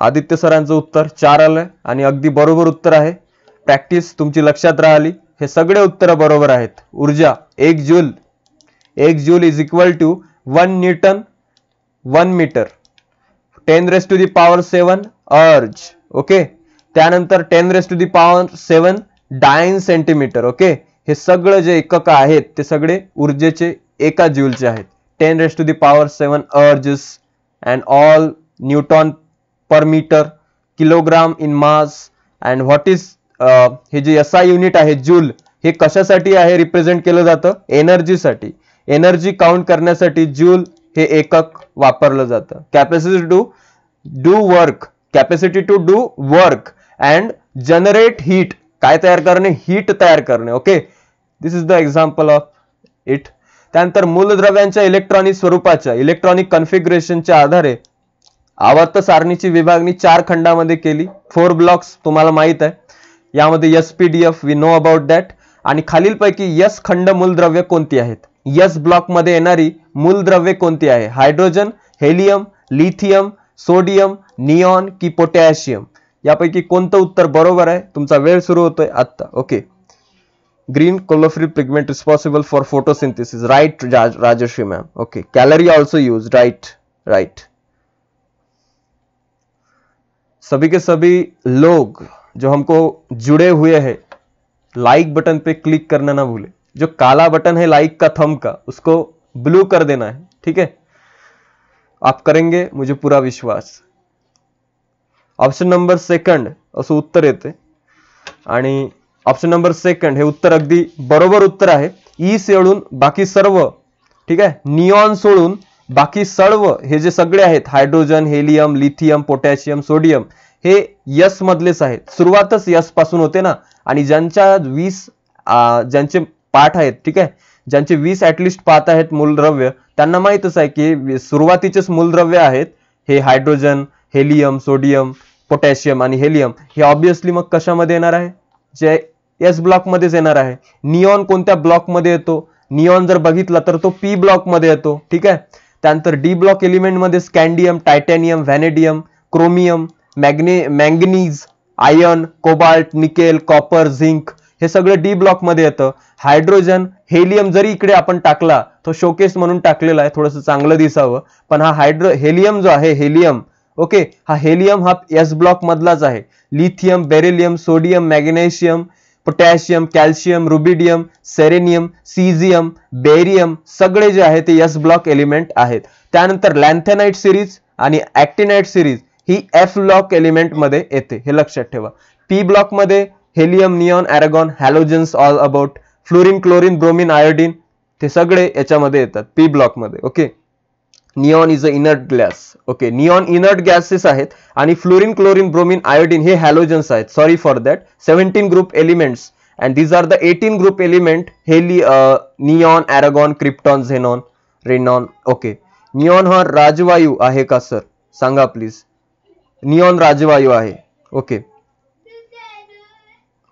आदित्य सरांचं उत्तर चार आलंय आणि अगदी बरोबर उत्तर आहे. प्रॅक्टिस तुमची लक्षात राहिली. हे सगळे उत्तर बरोबर आहेत. ऊर्जा एक जूल एक joule is equal to one newton one metre. Ten raise to the power seven erg okay त्यानंतर ten raise to the power seven dyne centimetre okay हे सगळं जे एकक आहेत ते सगळे ऊर्जेचे एका ज्यूलचे आहेत. Ten raise to the power seven ergs and all newton per meter kilogram in mass and what is हे जे एस आय युनिट आहे ज्यूल हे कशासाठी आहे रिप्रेझेंट केलं जातं? एनर्जीसाठी एनर्जी काउंट करण्यासाठी ज्यूल हे एकक वापरलं जातं. Capacity to do work capacity to do work and generate heat काय तयार करणे? हीट तयार करणे. Okay this is the example of it त्यानंतर मूलद्रव्यांच्या इलेक्ट्रॉनिक स्वरूपाच्या इलेक्ट्रॉनिक कन्फिग्रेशनच्या आधारे आवर्त सारणीची विभागणी चार खंडामध्ये केली. फोर ब्लॉक्स तुम्हाला माहीत आहे. यामध्ये S P D F we know about that आणि खालीलपैकी यस खंड मूलद्रव्य कोणती आहेत? यस ब्लॉकमध्ये येणारी मूलद्रव्ये कोणती आहे? Hydrogen, helium, lithium, sodium, neon की पोटॅशियम. यापैकी कोणतं उत्तर बरोबर आहे? तुमचा वेळ सुरू होतोय आत्ता. Okay. Green chlorophyll pigment is possible for photosynthesis right Rajshree ma'am okay calorie also use right right सभी के सभी लोग जो हमको जुड़े हुए हैं लाइक बटन पे क्लिक करना ना भूले। जो काला बटन है लाइक का थम का, उसको ब्लू कर देना है ठीक है? आप करेंगे मुझे पूरा विश्वास। ऑप्शन नंबर सेकंड असं उत्तर येते. आणि ऑप्शन नंबर सेकंड हे उत्तर अगदी बरोबर उत्तर आहे. ई सोडून बाकी सर्व ठीक आहे? नियॉन सोडून बाकी सर्व हे जे सगळे आहेत hydrogen helium lithium potassium sodium हे यस मधलेच आहेत. सुरुवातच यसपासून होते ना? आणि ज्यांच्या वीस ज्यांचे पाठ आहेत ठीक आहे? ज्यांचे वीस ऍटलिस्ट पाहत आहेत मूलद्रव्य त्यांना माहितच आहे की सुरुवातीचेच मूलद्रव्य आहेत हे हायड्रोजन हेलियम सोडियम पोटॅशियम आणि हेलियम हे ऑब्विसली मग कशामध्ये येणार आहे? जे एस ब्लॉकमध्येच येणार आहे. निऑन कोणत्या ब्लॉकमध्ये येतो? नियॉन जर बघितला तर तो पी ब्लॉकमध्ये येतो. ठीक आहे? त्यानंतर डी ब्लॉक एलिमेंटमध्ये scandium titanium vanadium chromium मॅग्ने manganese iron cobalt nickel copper zinc हे सगळं डी ब्लॉकमध्ये येतं. हायड्रोजन हेलियम जरी इकडे आपण टाकला तो शोकेस म्हणून टाकलेला आहे थोडंसं चांगलं दिसावं. पण हा हायड्रो हेलियम जो आहे हेलियम ओके हा हेलियम हा एस ब्लॉक मधलाच आहे. Lithium beryllium sodium magnesium potassium calcium rubidium सेरेनियम caesium barium सगळे जे आहे ते एस ब्लॉक एलिमेंट आहेत. त्यानंतर लॅन्थेनाइट सिरीज आणि ऍक्टिनाइट सिरीज ही एफ ब्लॉक एलिमेंटमध्ये येते. हे लक्षात ठेवा. पी ब्लॉकमध्ये helium neon argon halogens all about fluorine chlorine bromine iodine ते सगळे याच्यामध्ये येतात पी ब्लॉकमध्ये okay neon is a inert gas okay neon inert gases आहेत आणि फ्लोरिन क्लोरिन ब्रोमिन आयोडीन हे हॅलोजन्स आहेत. Sorry for that seventeen group elements and these are the eighteen group element Haley neon argon krypton xenon radon okay neon हा राजवायू आहे का sir सांगा please neon राजवायू आहे ओके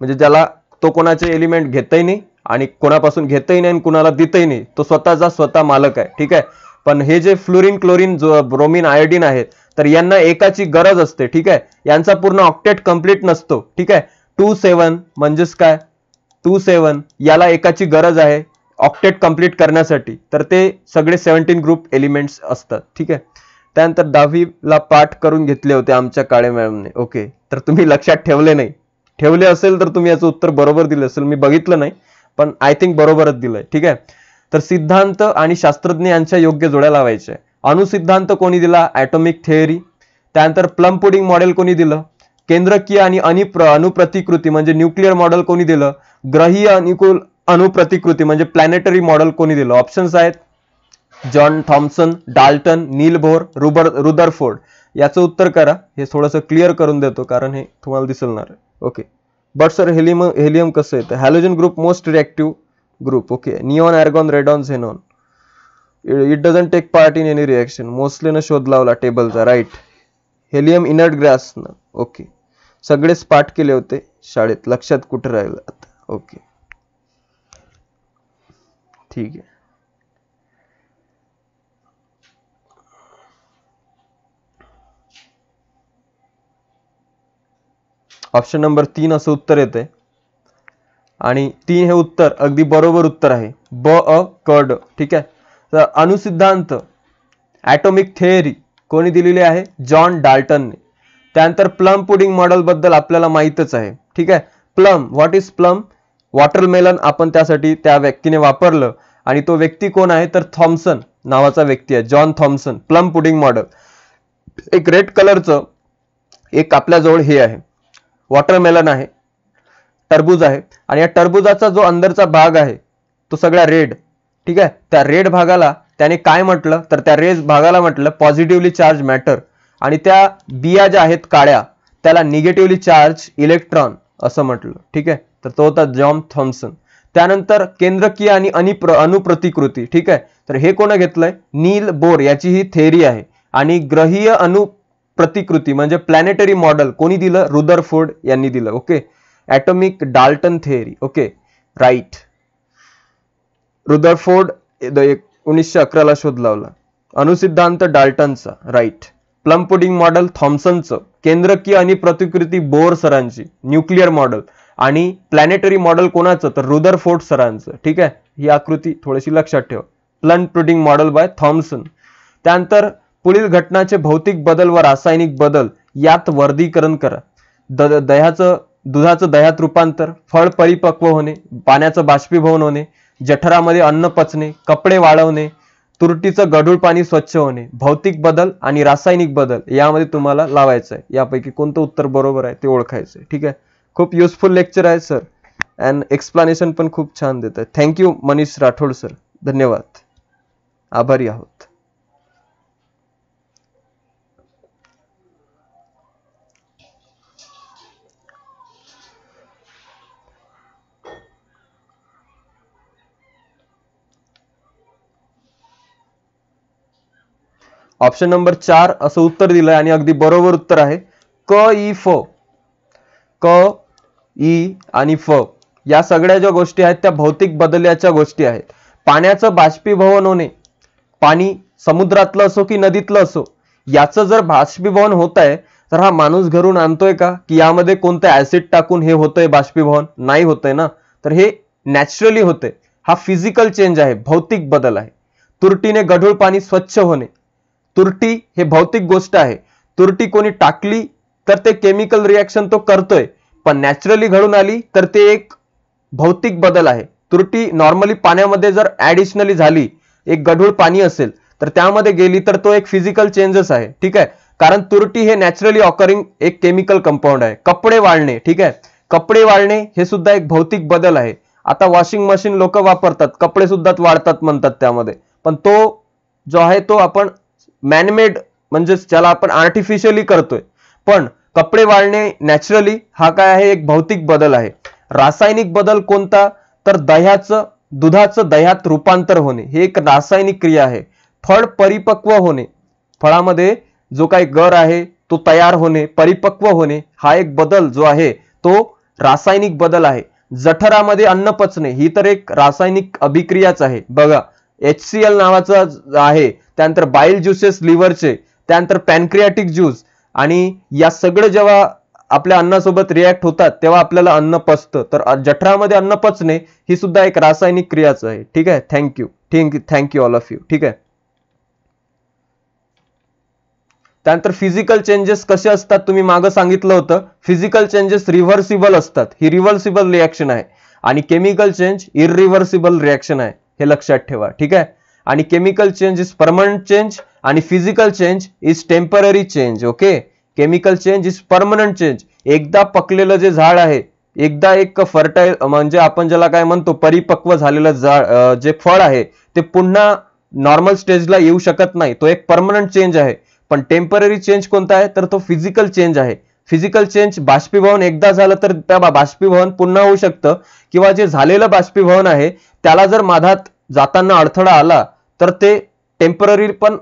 म्हणजे ज्याला तो कोणाचे एलिमेंट घेतही नाही आणि कोणापासून घेतही नाही आणि कुणाला देतही नाही तो स्वतःचा स्वतः मालक आहे ठीक आहे? पण हे जे फ्लोरिन क्लोरिन जो ब्रोमिन आयोडीन आहेत तर यांना एकाची गरज असते ठीक आहे? यांचा पूर्ण ऑक्टेट कंप्लीट नसतो ठीक आहे? टू सेवन म्हणजेच काय? टू सेवन याला एकाची गरज आहे ऑक्टेट कंप्लीट करण्यासाठी. तर ते सगळे सेवन्टीन ग्रुप एलिमेंट्स असतात ठीक आहे? त्यानंतर दहावीला पाठ करून घेतले होते आमच्या काळे मॅडमने ओके तर तुम्ही लक्षात ठेवले नाही. ठेवले असेल तर तुम्ही याचं उत्तर बरोबर दिलं असेल. मी बघितलं नाही पण आय थिंक बरोबरच दिलंय. ठीक आहे? तर सिद्धांत आणि शास्त्रज्ञ यांच्या योग्य जोड्या लावायच्या. अणुसिद्धांत कोणी दिला? ॲटॉमिक थेअरी त्यानंतर प्लम पुडिंग मॉडेल कोणी दिलं? केंद्रकीय आणि अनिप्र अणुप्रतिकृती म्हणजे न्यूक्लिअर मॉडेल कोणी दिलं? ग्रहीय अनुकूल अनुप्रतिकृती म्हणजे प्लॅनेटरी मॉडेल कोणी दिलं? ऑप्शन्स आहेत. John Thomson Dalton Niels Bohr रुबर Rutherford. याचं उत्तर करा. हे थोडंसं क्लिअर करून देतो कारण हे तुम्हाला दिसणार आहे. Okay but sir helium helium कसं येतं? Halogen group most reactive group okay neon argon radon xenon it doesn't take part in any reaction मोस्टलीनं शोध लावला टेबलचा राईट हेलियम इनर्ट ग्रॅसनं ओके सगळेच पाठ केले होते शाळेत. लक्षात कुठे राहिलं आता? ओके ठीक आहे. ऑप्शन नंबर तीन असं उत्तर येते आणि तीन हे उत्तर अगदी बरोबर उत्तर आहे. ब अ कड ठीक आहे? तर अणुसिद्धांत ॲटॉमिक थेअरी कोणी दिलेली आहे? जॉन डाल्टनने. त्यानंतर प्लम पुडिंग मॉडेलबद्दल आपल्याला माहीतच आहे. ठीक आहे? Plum what is plum watermelon आपण त्यासाठी त्या व्यक्तीने वापरलं. आणि तो व्यक्ती कोण आहे? तर थॉम्सन नावाचा व्यक्ती आहे. John Thomson plum pudding model एक रेड कलरचं एक आपल्याजवळ हे आहे. वॉटरमेलन आहे टरबूज आहे. आणि या टरबुजाचा जो अंदरचा भाग आहे तो सगळा रेड ठीक आहे? त्या रेड भागाला त्याने काय म्हटलं? तर त्या रेड भागाला म्हटलं पॉझिटिव्हली चार्ज मॅटर आणि त्या बिया ज्या आहेत काळ्या त्याला निगेटिव्हली चार्ज इलेक्ट्रॉन असं म्हटलं. ठीक आहे? तर तो होता जॉन थॉम्सन त्यानंतर केंद्रकीय आणि अनिप्र अनुप्रतिकृती. ठीक आहे? तर हे कोण घेतलंय? नील बोर याची ही थेअरी आहे. आणि ग्रहीय अनु प्रतिकृती म्हणजे प्लॅनेटरी मॉडेल कोणी दिलं? रुदरफोर्ड यांनी दिलं okay atomic Dalton theory okay right Rutherford एकोणीसशे अकराला शोध लावला. अनुसिद्धांत डाल्टनचा राईट प्लम पुडिंग मॉडेल थॉम्सनचं केंद्रकीय आणि प्रतिकृती बोर सरांची न्यूक्लिअर मॉडेल आणि प्लॅनेटरी मॉडेल कोणाचं? तर रुदरफोर्ड सरांचं ठीक आहे? ही आकृती थोडीशी लक्षात ठेवा. Plum pudding model by Thomson त्यानंतर पुढील घटनाचे भौतिक बदल व रासायनिक बदल यात वर्गीकरण करा. द दह्याचं दुधाचं दह्यात रूपांतर फळ परिपक्व होणे पाण्याचं बाष्पीभवन होणे जठरामध्ये अन्न पचणे कपडे वाळवणे तुरटीचं गढूळ पाणी स्वच्छ होणे भौतिक बदल आणि रासायनिक बदल यामध्ये तुम्हाला लावायचं आहे यापैकी कोणतं उत्तर बरोबर आहे ते ओळखायचं आहे ठीक आहे? खूप युजफुल लेक्चर आहे सर अँड एक्सप्लानेशन पण खूप छान देत आहे थँक्यू मनीष राठोड सर धन्यवाद. आभारी आहोत. ऑप्शन नंबर चार असं उत्तर दिलंय आणि अगदी बरोबर उत्तर आहे. क ई फ. क ई आणि फ या सगळ्या ज्या गोष्टी आहेत त्या भौतिक बदल्याच्या गोष्टी आहेत. पाण्याचं बाष्पीभवन होणे पाणी समुद्रातलं असो की नदीतलं असो याचं जर बाष्पीभवन होत आहे तर हा माणूस घरून आणतोय का? की यामध्ये कोणतं ऍसिड टाकून हे होतंय बाष्पीभवन? नाही होतंय ना? तर हे नॅचरली होते हा फिजिकल चेंज आहे भौतिक बदल आहे. तुरटीने गढूळ पाणी स्वच्छ होणे तुरटी हे भौतिक गोष्ट आहे. तुरटी कोणी टाकली तर ते केमिकल रिॲक्शन तो करतोय. पण नॅचरली घडून आली तर ते एक भौतिक बदल आहे. तुरटी नॉर्मली पाण्यामध्ये जर ॲडिशनली झाली एक गढूळ पाणी असेल तर त्यामध्ये गेली तर तो एक फिजिकल चेंजेस आहे. ठीक आहे? कारण तुरटी हे नॅचरली ऑकरिंग एक केमिकल कंपाऊंड आहे. कपडे वाळणे ठीक आहे? कपडे वाळणे हे सुद्धा एक भौतिक बदल आहे. आता वॉशिंग मशीन लोक वापरतात कपडे सुद्धा वाढतात म्हणतात त्यामध्ये. पण तो जो आहे तो आपण मॅनमेड म्हणजे ज्याला आपण आर्टिफिशियली करतोय. पण कपडे वाळणे नॅचरली हा काय आहे? एक भौतिक बदल आहे. रासायनिक बदल कोणता? तर दह्याचं दुधाचं दह्यात रूपांतर होणे. हे एक रासायनिक क्रिया आहे. फळ परिपक्व होणे. फळामध्ये जो काही गर आहे तो तयार होणे परिपक्व होणे हा एक बदल जो आहे तो रासायनिक बदल आहे. जठरामध्ये अन्न पचणे ही तर एक रासायनिक अभिक्रियाच आहे. बघा एच सी एल नावाचं आहे. त्यानंतर बाईल ज्युसेस लिव्हरचे त्यानंतर पॅनक्रियाटिक ज्यूस आणि या सगळं जेव्हा आपल्या अन्नासोबत रिॲक्ट होतात तेव्हा आपल्याला अन्न पचतं. तर जठरामध्ये अन्न पचणे ही सुद्धा एक रासायनिक क्रियाच आहे. ठीक आहे? Thank you thank you thank you all of you ठीक आहे? त्यानंतर फिजिकल चेंजेस कसे असतात तुम्ही मागं सांगितलं होतं. फिजिकल चेंजेस रिव्हर्सिबल असतात. ही रिव्हर्सिबल रिॲक्शन आहे. आणि केमिकल चेंज इरिव्हर्सिबल रिॲक्शन आहे. हे लक्षात ठेवा ठीक आहे? आणि chemical change is permanent change आणि physical change is temporary change okay chemical change is permanent change एकदा पकलेलं जे झाड आहे एकदा एक फर्टाईल म्हणजे आपण ज्याला काय म्हणतो परिपक्व झालेलं झाड जे फळ आहे ते पुन्हा नॉर्मल स्टेजला येऊ शकत नाही. तो एक परमनंट चेंज आहे. पण टेंपररी चेंज कोणता आहे? तर तो फिजिकल चेंज आहे. फिजिकल चेंज बाष्पीभवन एकदा झालं तर त्या बाष्पीभवन पुन्हा होऊ शकतं. किंवा जे झालेलं बाष्पीभवन आहे त्याला जर माधात जाताना अडथळा आला तर ते टेंपररी पण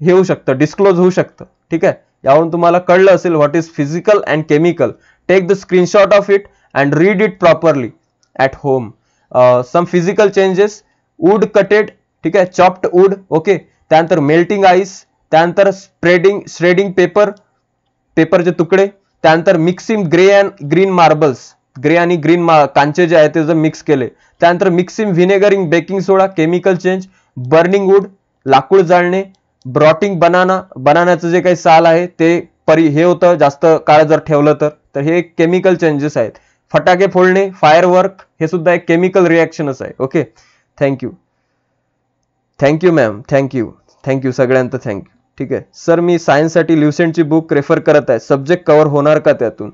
हे होऊ शकतं डिस्क्लोज होऊ शकतं. ठीक आहे? यावरून तुम्हाला कळलं असेल what is physical and chemical take the screenshot of it and read it properly at home some physical changes wood cutted ठीक आहे? चॉप्ड वूड ओके त्यानंतर मेल्टिंग आईस त्यानंतर स्प्रेडिंग श्रेडिंग पेपर पेपरचे तुकडे त्यानंतर mixing grey and green marbles grey आणि green कांचे जे आहे ते जर मिक्स केले. त्यानंतर mixing vinegar and baking soda chemical change burning wood लाकूड जाळणे ब्रॉटिंग बनाना बनानाचं जे काही साल आहे ते परी हे होतं जास्त काळ जर ठेवलं तर. तर हे केमिकल चेंजेस आहेत. फटाके फोडणे फायर वर्क हे सुद्धा एक केमिकल रिॲक्शनच आहे. Okay thank you thank you ma'am thank you thank you सगळ्यांचं थँक्यू ठीक आहे. सर मी सायन्ससाठी ल्युसेंटची बुक रेफर करत आहे. सब्जेक्ट कव्हर होणार का त्यातून?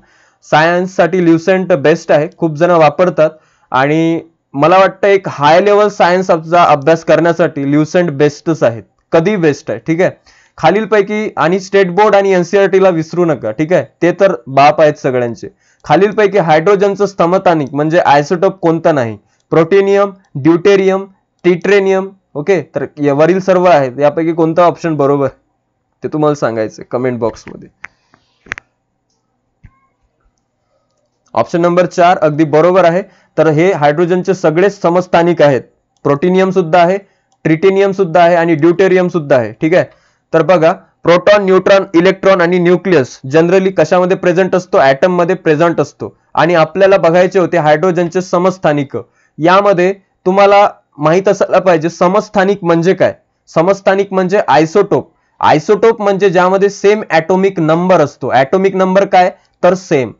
सायन्ससाठी ल्युसेंट बेस्ट आहे. खूप जण वापरतात. आणि मला वाटतं एक हाय लेवल सायन्सचा अभ्यास करण्यासाठी ल्युसेंट बेस्टच आहेत. कधी बेस्ट आहे? ठीक आहे. खालीलपैकी आणि स्टेट बोर्ड आणि एनसीआरटीला विसरू नका. ठीक आहे. ते तर बाप आहेत सगळ्यांचे. खालीलपैकी हायड्रोजनचं स्तमतानिक म्हणजे आयसोटोप कोणतं नाही? प्रोटेनियम ड्युटेरियम टिट्रेनियम ओके तर वरील सर्व आहेत. यापैकी कोणतं ऑप्शन बरोबर? ते तुम्हाला सांगायचं कमेंट बॉक्समध्ये ऑप्शन नंबर चार अगदी बरोबर आहे. तर हे हायड्रोजनचे सगळेच समस्थानिक आहेत. प्रोटिनियम सुद्धा आहे ट्रिटेनियम सुद्धा आहे आणि ड्युटेरियम सुद्धा आहे. ठीक आहे? तर बघा प्रोटॉन न्यूट्रॉन इलेक्ट्रॉन आणि न्यूक्लियस जनरली कशामध्ये प्रेझेंट असतो? ऍटममध्ये प्रेझेंट असतो. आणि आपल्याला बघायचे होते हायड्रोजनचे समस्थानिक. यामध्ये तुम्हाला माहीत असायला पाहिजे समस्थानिक म्हणजे काय? समस्थानिक म्हणजे आयसोटोप आयसोटोप म्हणजे ज्यामध्ये सेम ऍटोमिक नंबर असतो. ऍटोमिक नंबर काय? तर सेम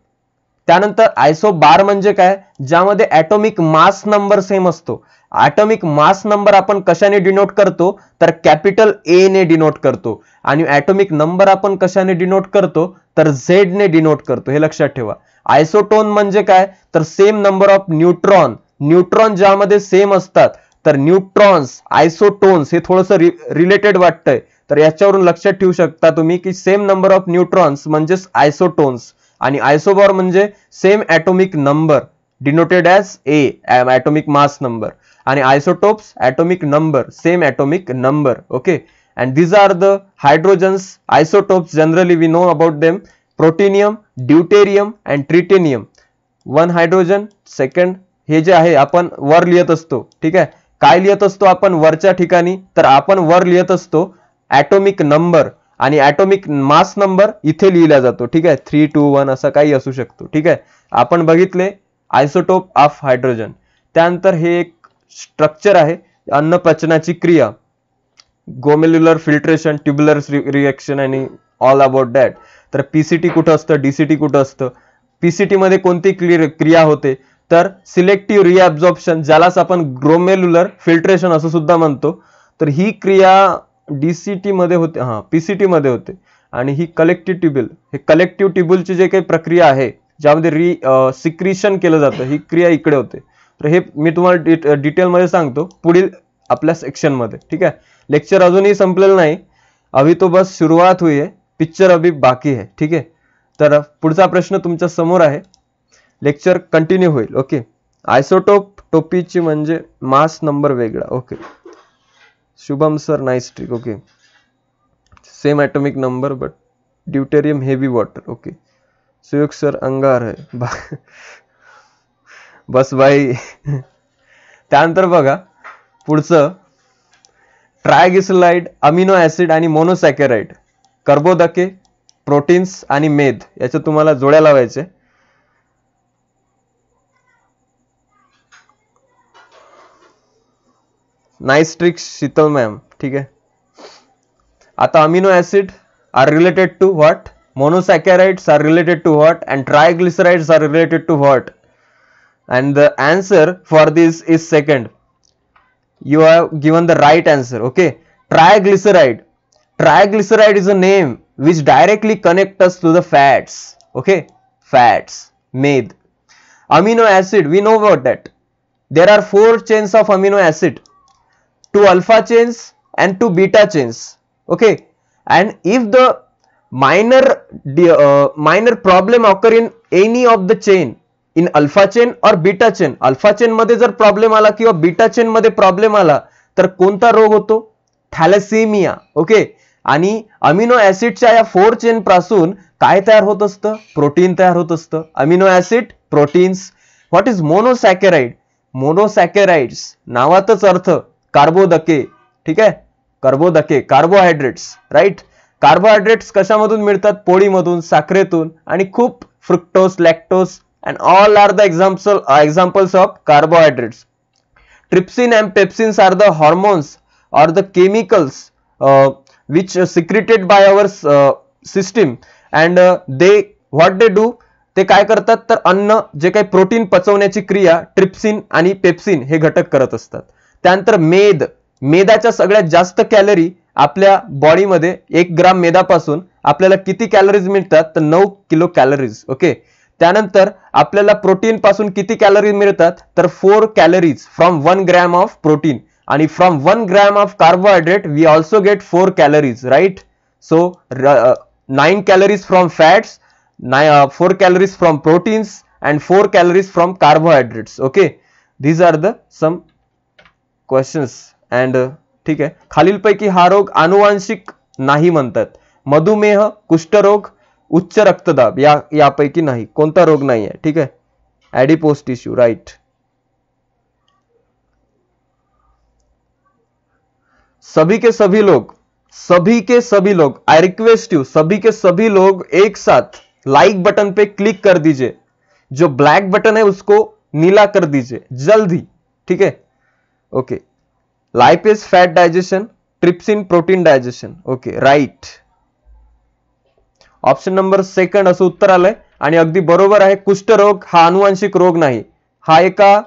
त्यानंतर आयसो बार म्हणजे काय? ज्यामध्ये ऍटोमिक मास नंबर सेम असतो. ॲटोमिक मास नंबर आपण कशाने डिनोट करतो? तर कॅपिटल ए ने डिनोट करतो. आणि ऍटॉमिक नंबर आपण कशाने डिनोट करतो? तर झेड ने डिनोट करतो. हे लक्षात ठेवा. आयसोटोन म्हणजे काय? तर same number of neutron neutron ज्यामध्ये सेम असतात. तर न्यूट्रॉन्स आयसोटोन्स हे थोडंसं रिलेटेड वाटतंय. तर याच्यावरून लक्षात ठेवू शकता तुम्ही की सेम नंबर ऑफ न्यूट्रॉन्स म्हणजेच आयसोटोन्स आणि आयसोबॉर म्हणजे same atomic number denoted as a atomic mass number आणि isotopes atomic number same atomic number okay and these are the hydrogens isotopes generally we know about them protium deuterium and tritium one hydrogen second हे जे आहे आपण वर लिहित असतो ठीक आहे? काय लिहित असतो आपण? वरच्या ठिकाणी. तर आपण वर लिहित असतो ॲटोमिक नंबर आणि ॲटोमिक मास नंबर इथे लिहिला जातो ठीक आहे? थ्री टू वन असं काही असू शकतो ठीक आहे? आपण बघितले आयसोटोप ऑफ हायड्रोजन. त्यानंतर हे एक स्ट्रक्चर आहे अन्न पचनाची क्रिया. गोमेल्युलर फिल्ट्रेशन ट्युब्युलर रिएक्शन आणि ऑल अबाउट दॅट तर पीसीटी कुठं असतं? डीसीटी कुठं असतं? पीसीटीमध्ये कोणती क्रिया होते? तर सिलेक्टिव्ह रिॲब्झॉर्प्शन ज्यालाच आपण ग्रोमेल्युलर फिल्ट्रेशन असं सुद्धा म्हणतो. तर ही क्रिया डी सी टीमध्ये होते हा पीसीटी मध्ये होते. आणि ही कलेक्टिव्ह ट्युब्युल हे कलेक्टिव्ह ट्युब्युलची जे काही प्रक्रिया आहे ज्यामध्ये री सिक्रिशन केलं जातं ही क्रिया इकडे होते. तर हे मी तुम्हाला डिट डिटेलमध्ये सांगतो पुढील आपल्या सेक्शनमध्ये ठीक आहे? लेक्चर अजूनही संपलेलं नाही. अभी तो बस सुरुवात हुई है पिक्चर अभी बाकी है ठीक आहे? तर पुढचा प्रश्न तुमच्यासमोर आहे. लेक्चर कंटिन्यू होईल ओके आयसोटोप टोपीची म्हणजे मास नंबर वेगळा okay Shubham sir nice trick okay same atomic number but deuterium heavy water okay Suyog sir अंगार आहे बस बाई त्यानंतर बघा पुढचं ट्रायगिसलाइड अमिनो ऍसिड आणि मोनोसॅकेराइड कर्बोदके प्रोटीन्स आणि मेद याच्या तुम्हाला जोड्या लावायचे. नाईस ट्रिक्स शीतल मॅम ठीक आहे आता amino acid are related to what monosaccharides are related to what and triglycerides are related to what and the answer for this is second you have given the right answer okay triglyceride triglyceride is a name which directly connect us to the fats okay fats made amino acid we know about that there are four chains of amino acid two alpha chains and two beta chains okay? And if the minor uh, minor problem occur in any of the chain in alpha chain or beta chain alpha chain मध्ये जर problem आला किंवा beta chain मध्ये problem आला तर कोणता रोग होतो? थॅलेसेमिया ओके आणि अमिनो ऍसिडच्या या फोर चेन पासून काय तयार होत असतं? प्रोटीन तयार होत असतं. Amino acid proteins what is monosaccharide monosaccharides नावातच अर्थ कार्बोदके ठीक आहे? कार्बोदके कार्बोहायड्रेट्स राईट कार्बोहायड्रेट्स कशामधून मिळतात? पोळीमधून साखरेतून आणि खूप fructose lactose and all are the example examples of carbohydrates trypsin and pepsins are the hormones are the chemicals which secreted by our system and they what they do ते काय करतात? तर अन्न जे काही प्रोटीन पचवण्याची क्रिया ट्रिप्सिन आणि pepsin हे घटक करत असतात. त्यानंतर मेद. मेदाच्या सगळ्यात जास्त कॅलरी आपल्या बॉडीमध्ये एक ग्राम मेदापासून आपल्याला किती कॅलरीज मिळतात? तर नऊ किलो कॅलरीज ओके त्यानंतर आपल्याला प्रोटीन पासून किती कॅलरीज मिळतात? तर four calories from one gram of protein आणि from one gram of carbohydrate we also get four calories right so nine calories from fats four calories from proteins and four calories from carbohydrates okay these are the some questions and ठीक आहे खालीलपैकी हा रोग आनुवांशिक नाही म्हणतात. मधुमेह, कुष्ठरोग, उच्च रक्तदाब या, यापैकी नाही. रोग नाही आहे ठीक आहे? ऍडिपोस टिश्यू राईट सभी के सभी लोग, सभी के सभी लोग आई रिक्वेस्ट यू सभी के सभी लोग एक साथ लाइक बटन पे क्लिक कर दीजिए. जो ब्लैक बटन है उसको नीला कर दीजिए. जल्दी ठीक है? Okay lipase fat digestion trypsin protein digestion okay right option number second असं उत्तर आलंय आणि अगदी बरोबर आहे कुष्ठरोग हा अनुवांशिक रोग नाही. हा एका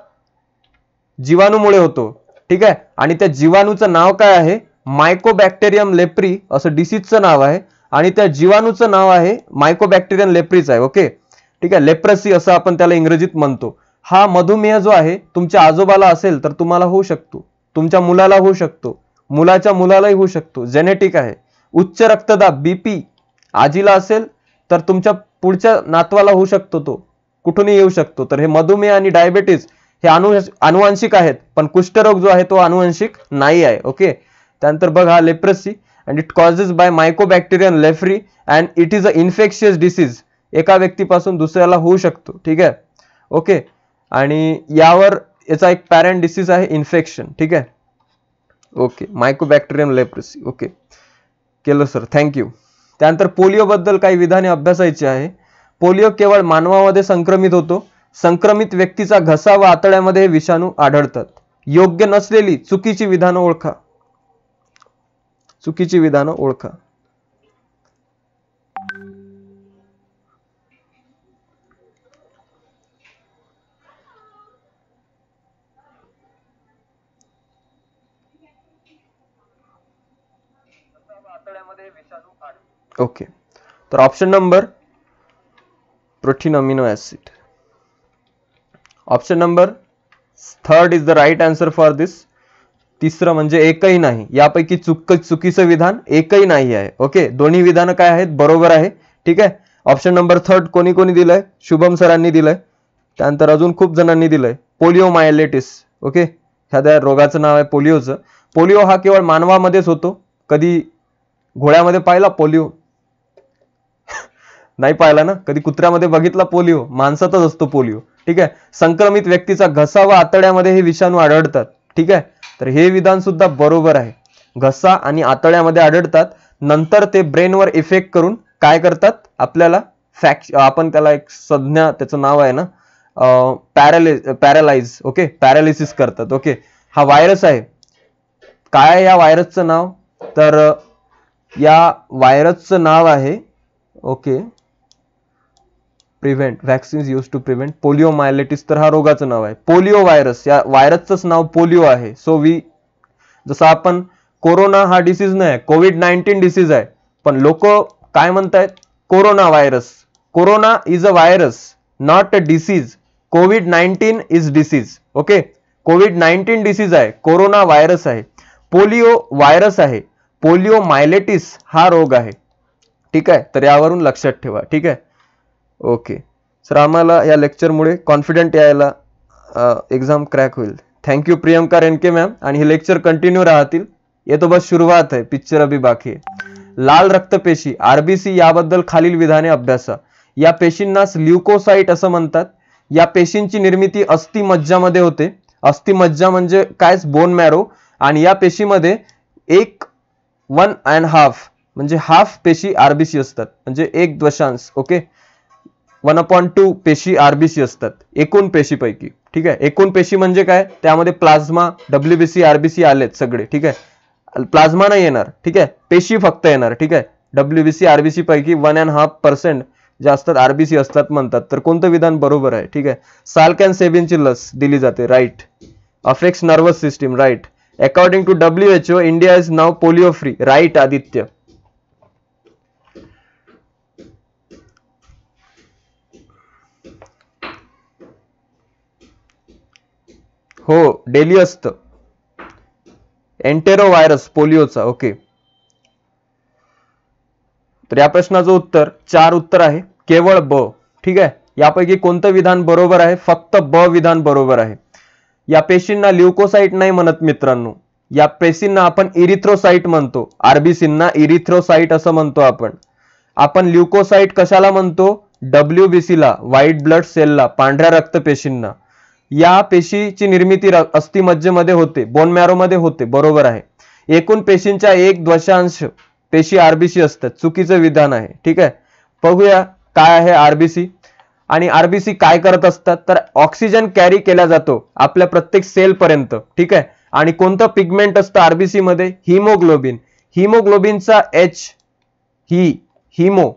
जीवाणूमुळे होतो. ठीक आहे? आणि त्या जीवाणूचं नाव काय आहे? मायकोबॅक्टेरियम लेप्री असं डिसीजचं नाव आहे. आणि त्या जीवाणूचं नाव आहे मायकोबॅक्टेरियम लेप्रीच आहे ओके ठीक आहे? लेप्रसी असं आपण त्याला इंग्रजीत म्हणतो. हा मधुमेह जो आहे तुमच्या आजोबाला असेल तर तुम्हाला होऊ शकतो. तुमच्या मुलाला होऊ शकतो. मुलाच्या मुलालाही होऊ शकतो. जेनेटिक आहे. उच्च रक्तदाब बीपी आजीला असेल तर तुमच्या पुढच्या नातवाला होऊ शकतो तो. कुठूनही येऊ शकतो. तर हे मधुमेह आणि डायबेटीज हे अनु अनुवांशिक आहेत. पण कुष्ठरोग जो आहे तो अनुवांशिक नाही आहे. ओके त्यानंतर बघा leprosy and it causes by mycobacterium leprae and it is a infectious disease एका व्यक्तीपासून दुसऱ्याला होऊ शकतो. ठीक आहे? ओके आणि यावर याचा एक पॅरेंट डिसीज आहे इन्फेक्शन ठीक आहे? ओके मायकोबॅक्टेरियम लेप्रेसी ओके केलं सर थँक्यू त्यानंतर पोलिओ बद्दल काही विधाने अभ्यासायची आहे. पोलिओ केवळ मानवामध्ये संक्रमित होतो. संक्रमित व्यक्तीचा घसा व आतड्यामध्ये हे विषाणू आढळतात. योग्य नसलेली चुकीची विधानं ओळखा. चुकीची विधानं ओळखा ओके तर option number protein amino acid option number third is the right answer for this तिसरं म्हणजे एकही नाही. यापैकी चुक चुकीचं विधान एकही नाही आहे. ओके दोन्ही विधानं काय आहेत? बरोबर आहे. ठीक आहे? ऑप्शन नंबर थर्ड कोणी कोणी दिलंय? शुभम सरांनी दिलंय. त्यानंतर अजून खूप जणांनी दिलंय. पोलिओ मायलेटिस ओके ह्या रोगाचं नाव आहे पोलिओचं. पोलिओ हा केवळ मानवामध्येच होतो. कधी घोड्यामध्ये पाहिला? पोलिओ. नाही पाहिला ना? कधी कुत्र्यामध्ये बघितला पोलिओ? माणसातच असतो पोलिओ. ठीक आहे? संक्रमित व्यक्तीचा घसा व आतड्यामध्ये हे विषाणू आढळतात. ठीक आहे? तर हे विधान सुद्धा बरोबर आहे. घसा आणि आतड्यामध्ये आढळतात. नंतर ते ब्रेनवर इफेक्ट करून काय करतात? आपल्याला फॅक्श आपण त्याला एक संज्ञा त्याचं नाव आहे ना? पॅराले पॅरालाइज ओके पॅरालिसिस करतात ओके हा व्हायरस आहे. काय या व्हायरसचं नाव? तर या व्हायरसचं नाव आहे okay prevent vaccines use to prevent polio myelitis तर हा रोगाचं नाव आहे. पोलिओ व्हायरस या व्हायरसचंच नाव पोलिओ आहे. सो वी जसं आपण कोरोना हा डिसीज नाही कोविड नाईन्टीन डिसीज आहे पण लोक काय म्हणतायत? Corona virus corona is a virus not a disease COVID nineteen is disease okay COVID nineteen disease आहे कोरोना व्हायरस आहे. पोलिओ व्हायरस आहे. पोलिओ मायलेटिस हा रोग आहे. ठीक आहे? तर यावरून लक्षात ठेवा. ठीक आहे? ओके सर आम्हाला या लेक्चरमुळे कॉन्फिडंट यायला एक्झाम क्रॅक होईल. Thank you Priyanka Renke ma'am आणि हे लेक्चर कंटिन्यू राहतील. येतो बस सुरुवात आहे पिक्चर अभी बाकी आहे लाल रक्तपेशी आरबीसी याबद्दल खालील विधाने अभ्यासा. या पेशींनाच ल्युकोसाईट असं म्हणतात. या पेशींची निर्मिती अस्थि मज्जामध्ये होते. अस्थि मज्जा म्हणजे कायच बोन मॅरो आणि या पेशीमध्ये एक वन अँड हाफ म्हणजे हाफ पेशी आरबीसी असतात. म्हणजे एक द्वशांश ओके वन अपॉइंट टू पेशी आरबीसी असतात. एकूण पेशीपैकी. ठीक आहे? एकूण पेशी म्हणजे काय? त्यामध्ये प्लाझ्मा डब्ल्यूबीसी आरबीसी आलेत सगळे. ठीक आहे? प्लाझ्मा नाही येणार. ठीक आहे? पेशी फक्त येणार. ठीक आहे? डब्ल्यूबीसी आरबीसी पैकी वन अँड हाफ पर्सेंट जे असतात आरबीसी असतात म्हणतात. तर कोणतं विधान बरोबर आहे? ठीक आहे? साल्कॅन सेबिनची लस दिली जाते. Right affects nervous system. Right according to W H O India is now polio free right Aditya. हो डेली असतं. एंटेरो व्हायरस पोलिओचा ओके तर या प्रश्नाचं उत्तर चार उत्तर आहे. केवळ ब ठीक आहे? यापैकी कोणतं विधान बरोबर आहे? फक्त ब विधान बरोबर आहे. या पेशींना ल्युकोसाईट नाही म्हणत मित्रांनो. या पेशींना आपण इरिथ्रोसाइट म्हणतो. आरबीसींना इरिथ्रोसाइट असं म्हणतो आपण. आपण ल्युकोसाइट कशाला म्हणतो? डब्ल्यूबीसी ला व्हाईट ब्लड सेलला पांढऱ्या रक्तपेशींना या पेशीची निर्मिती अस्थिमज्जेमध्ये होते बोन होते बरोबर आहे. एकूण पेशींच्या एक द्वशांश पेशी आरबीसी असतात चुकीचं विधान आहे ठीक आहे? बघूया काय आहे आरबीसी आणि आरबीसी काय करत असतात? तर ऑक्सिजन कॅरी केला जातो आपल्या प्रत्येक सेल पर्यंत ठीक आहे? आणि कोणतं पिगमेंट असतं आरबीसी मध्ये? हिमोग्लोबिन हिमोग्लोबिनचा एच ही हिमो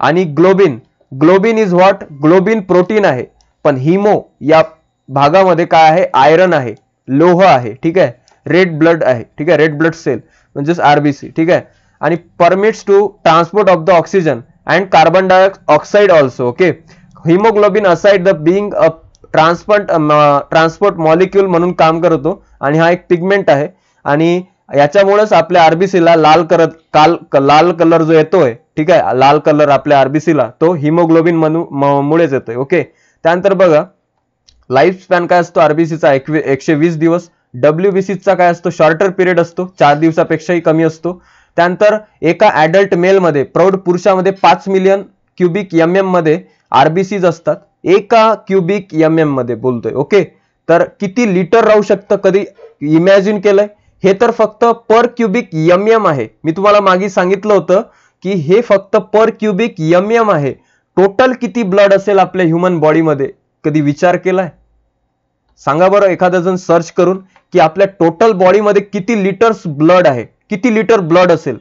आणि globin globin is what globin protein आहे. पण हिमो या भागामध्ये काय आहे? आयरन आहे. लोह आहे. ठीक आहे? रेड ब्लड आहे. ठीक आहे? रेड ब्लड सेल म्हणजेच आरबीसी ठीक आहे? आणि permits to transport of the oxygen and carbon dioxide also okay haemoglobin aside the being a transport transport molecule म्हणून काम करतो आणि हा एक पिगमेंट आहे. आणि याच्यामुळेच आपल्या आरबीसीला लाल करत काल लाल कलर जो येतोय ठीक आहे? लाल कलर आपल्या आरबीसीला तो हिमोग्लोबिन म्हणून मुळेच येतोय ओके त्यानंतर बघा लाईफ स्पॅन काय असतो? आरबीसीचा एकशे वीस दिवस. डब्ल्यूबीसीचा काय असतो? शॉर्टर पिरियड असतो. चार दिवसापेक्षाही कमी असतो. त्यानंतर एका ऍडल्ट मेलमध्ये प्रौढ पुरुषामध्ये पाच मिलियन क्युबिक एम एममध्ये आरबीसीज असतात. एका क्युबिक एम एममध्ये बोलतोय. ओके? तर किती लिटर राहू शकतं? कधी इमॅजिन केलंय? हे तर फक्त पर क्युबिक एम एम आहे. मी तुम्हाला मागे सांगितलं होतं की हे फक्त पर क्युबिक एम एम आहे. टोटल किती ब्लड असेल आपल्या ह्युमन बॉडीमध्ये कधी विचार केलाय? सांगा बरं एखादा जण सर्च करून की आपल्या टोटल बॉडीमध्ये किती लिटर्स ब्लड आहे किती लिटर ब्लड असेल?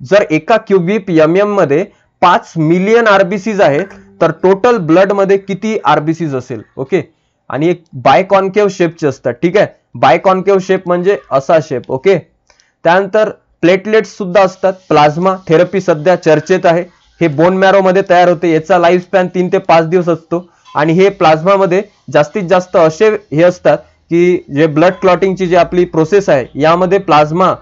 जर एका क्युबिक एम एममध्ये पाच मिलियन आरबीसीज आहेत तर टोटल ब्लडमध्ये किती आरबीसीज असेल? ओके आणि एक बाय कॉन्केव शेपचे असतात ठीक आहे? बाय कॉन्केव शेप म्हणजे असा शेप ओके त्यानंतर प्लेटलेट्स सुद्धा असतात प्लाझ्मा थेरपी सध्या चर्चेत आहे. हे बोन मॅरो मध्ये तयार होते याचा लाईफ स्पॅन तीन ते पाच दिवस असतो. आणि हे प्लाझ्मामध्ये जास्तीत जास्त असे हे असतात की जे ब्लड क्लॉटिंगची जी आपली प्रोसेस आहे यामध्ये प्लाझ्मा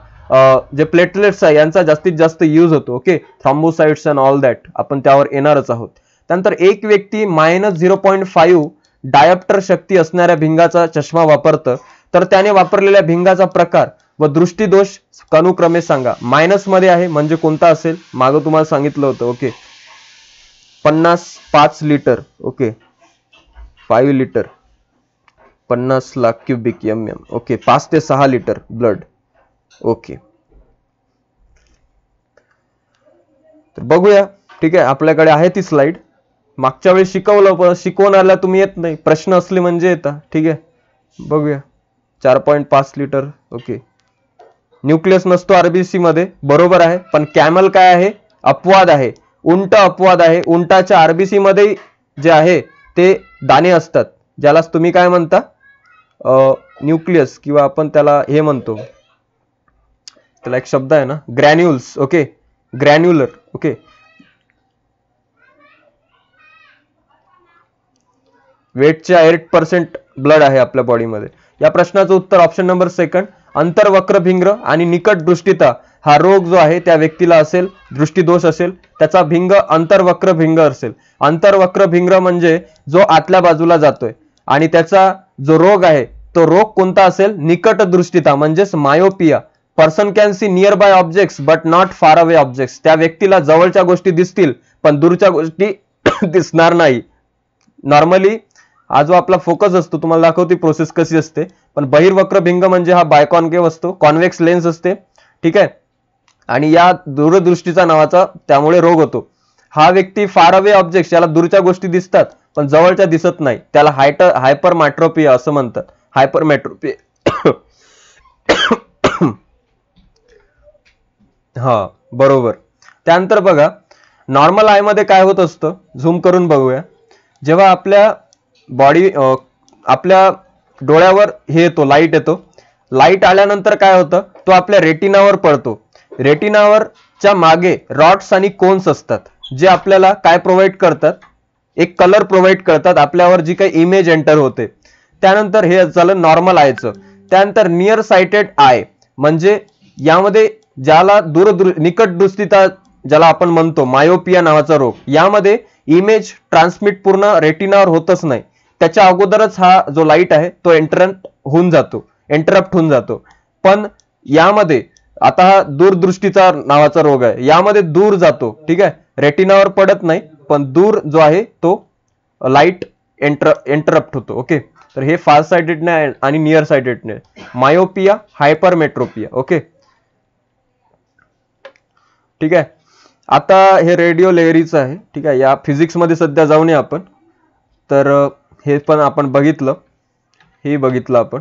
जे प्लेटलेट्स आहे यांचा जास्तीत जास्त यूज होतो okay thrombocytes and all that आपण त्यावर येणारच आहोत. त्यानंतर एक व्यक्ती minus zero point five dioptre शक्ती असणाऱ्या भिंगाचा चष्मा वापरतं. तर त्याने वापरलेल्या भिंगाचा प्रकार व दृष्टीदोष कनुक्रमे सांगा. मायनसमध्ये आहे म्हणजे कोणता असेल? मागं तुम्हाला सांगितलं होतं ओके पन्नास पाच लिटर ओके फाईव्ह लिटर पन्नास lakh cubic M M okay पाच ते सहा लिटर ब्लड ओके तर बघूया. ठीक आहे आपल्याकडे आहे ती स्लाइड मागच्या वेळी शिकवलं पण शिकवणाऱ्याला तुम्ही येत नाही. प्रश्न असले म्हणजे येता. ठीक आहे? बघूया. चार पॉईंट पाच लिटर ओके न्यूक्लियस नसतो आरबीसी मध्ये. बरोबर आहे. पण कॅमल काय आहे? अपवाद आहे. उंट अपवाद आहे. उंटाच्या आरबीसी मध्ये जे आहे ते दाणे असतात ज्याला तुम्ही काय म्हणता? न्यूक्लियस किंवा आपण त्याला हे म्हणतो. त्याला एक शब्द आहे ना? ग्रॅन्युल्स ओके ग्रॅन्युलर ओके वेटच्या एट पर्सेंट ब्लड आहे आपल्या बॉडीमध्ये या प्रश्नाचं उत्तर ऑप्शन नंबर सेकंड अंतर्वक्र भिंग्र आणि निकट दृष्टीता हा रोग जो आहे त्या व्यक्तीला असेल दृष्टीदोष असेल त्याचा भिंग अंतर्वक्र भिंग असेल. अंतर्वक्र भिंग म्हणजे जो आतल्या बाजूला जातोय. आणि त्याचा जो रोग आहे तो रोग कोणता असेल? निकट दृष्टीता म्हणजेच myopia person can see near by objects but not far away objects त्या व्यक्तीला जवळच्या गोष्टी दिसतील पण दूरच्या गोष्टी दिसणार नाही. नॉर्मली हा जो आपला फोकस असतो तुम्हाला दाखवते प्रोसेस कशी असते. पण बहिर्वक्र भिंग म्हणजे हा बायकॉन्केव असतो कॉन्व्हेक्स लेन्स असते. ठीक आहे? आणि या दूरदृष्टीचा नावाचा त्यामुळे रोग होतो. हा व्यक्ती फार अवे ऑब्जेक्ट याला दूरच्या गोष्टी दिसतात पण जवळच्या दिसत नाही. त्याला हायट हायपर मॅट्रोपिया असं म्हणतात. हायपर मॅट्रोपिया हा बरोबर. त्यानंतर बघा नॉर्मल आयमध्ये काय होत असतं? झूम करून बघूया. जेव्हा आपल्या बॉडी आपल्या डोळ्यावर हे येतो लाइट येतो. लाइट आल्यानंतर काय होतं? तो आपल्या रेटिनावर पडतो. रेटिनावरच्या मागे रॉड्स आणि कोन्स असतात जे आपल्याला काय प्रोव्हाइड करतात? एक कलर प्रोव्हाइड करतात आपल्यावर जी काही इमेज एंटर होते. त्यानंतर हे झालं नॉर्मल आयचं त्यानंतर नियर साइटेड आय म्हणजे यामध्ये ज्याला दूरदृ निकट दृष्टीता ज्याला आपण म्हणतो मायोपिया नावाचा रोग यामध्ये इमेज ट्रान्समिट पूर्ण रेटिनावर होतच नाही. त्याच्या अगोदरच हा जो लाइट आहे तो एंटरप्ट होऊन जातो एंटरप्ट होऊन जातो. पण यामध्ये आता हा दूरदृष्टीचा नावाचा रोग आहे. यामध्ये दूर जातो. ठीक आहे? रेटिनावर पडत नाही पण दूर जो आहे तो लाइट एंटर एंटरप्ट होतो. ओके? तर हे फास्ट सायटेडने आणि नियर सायटेडने मायोपिया हायपरमेट्रोपिया. ओके? ठीक आहे? आता हे रेडिओ लेअरीचं आहे. ठीक आहे? या फिजिक्समध्ये सध्या जाऊन आपण. तर हे पण आपण बघितलं. हे बघितलं आपण.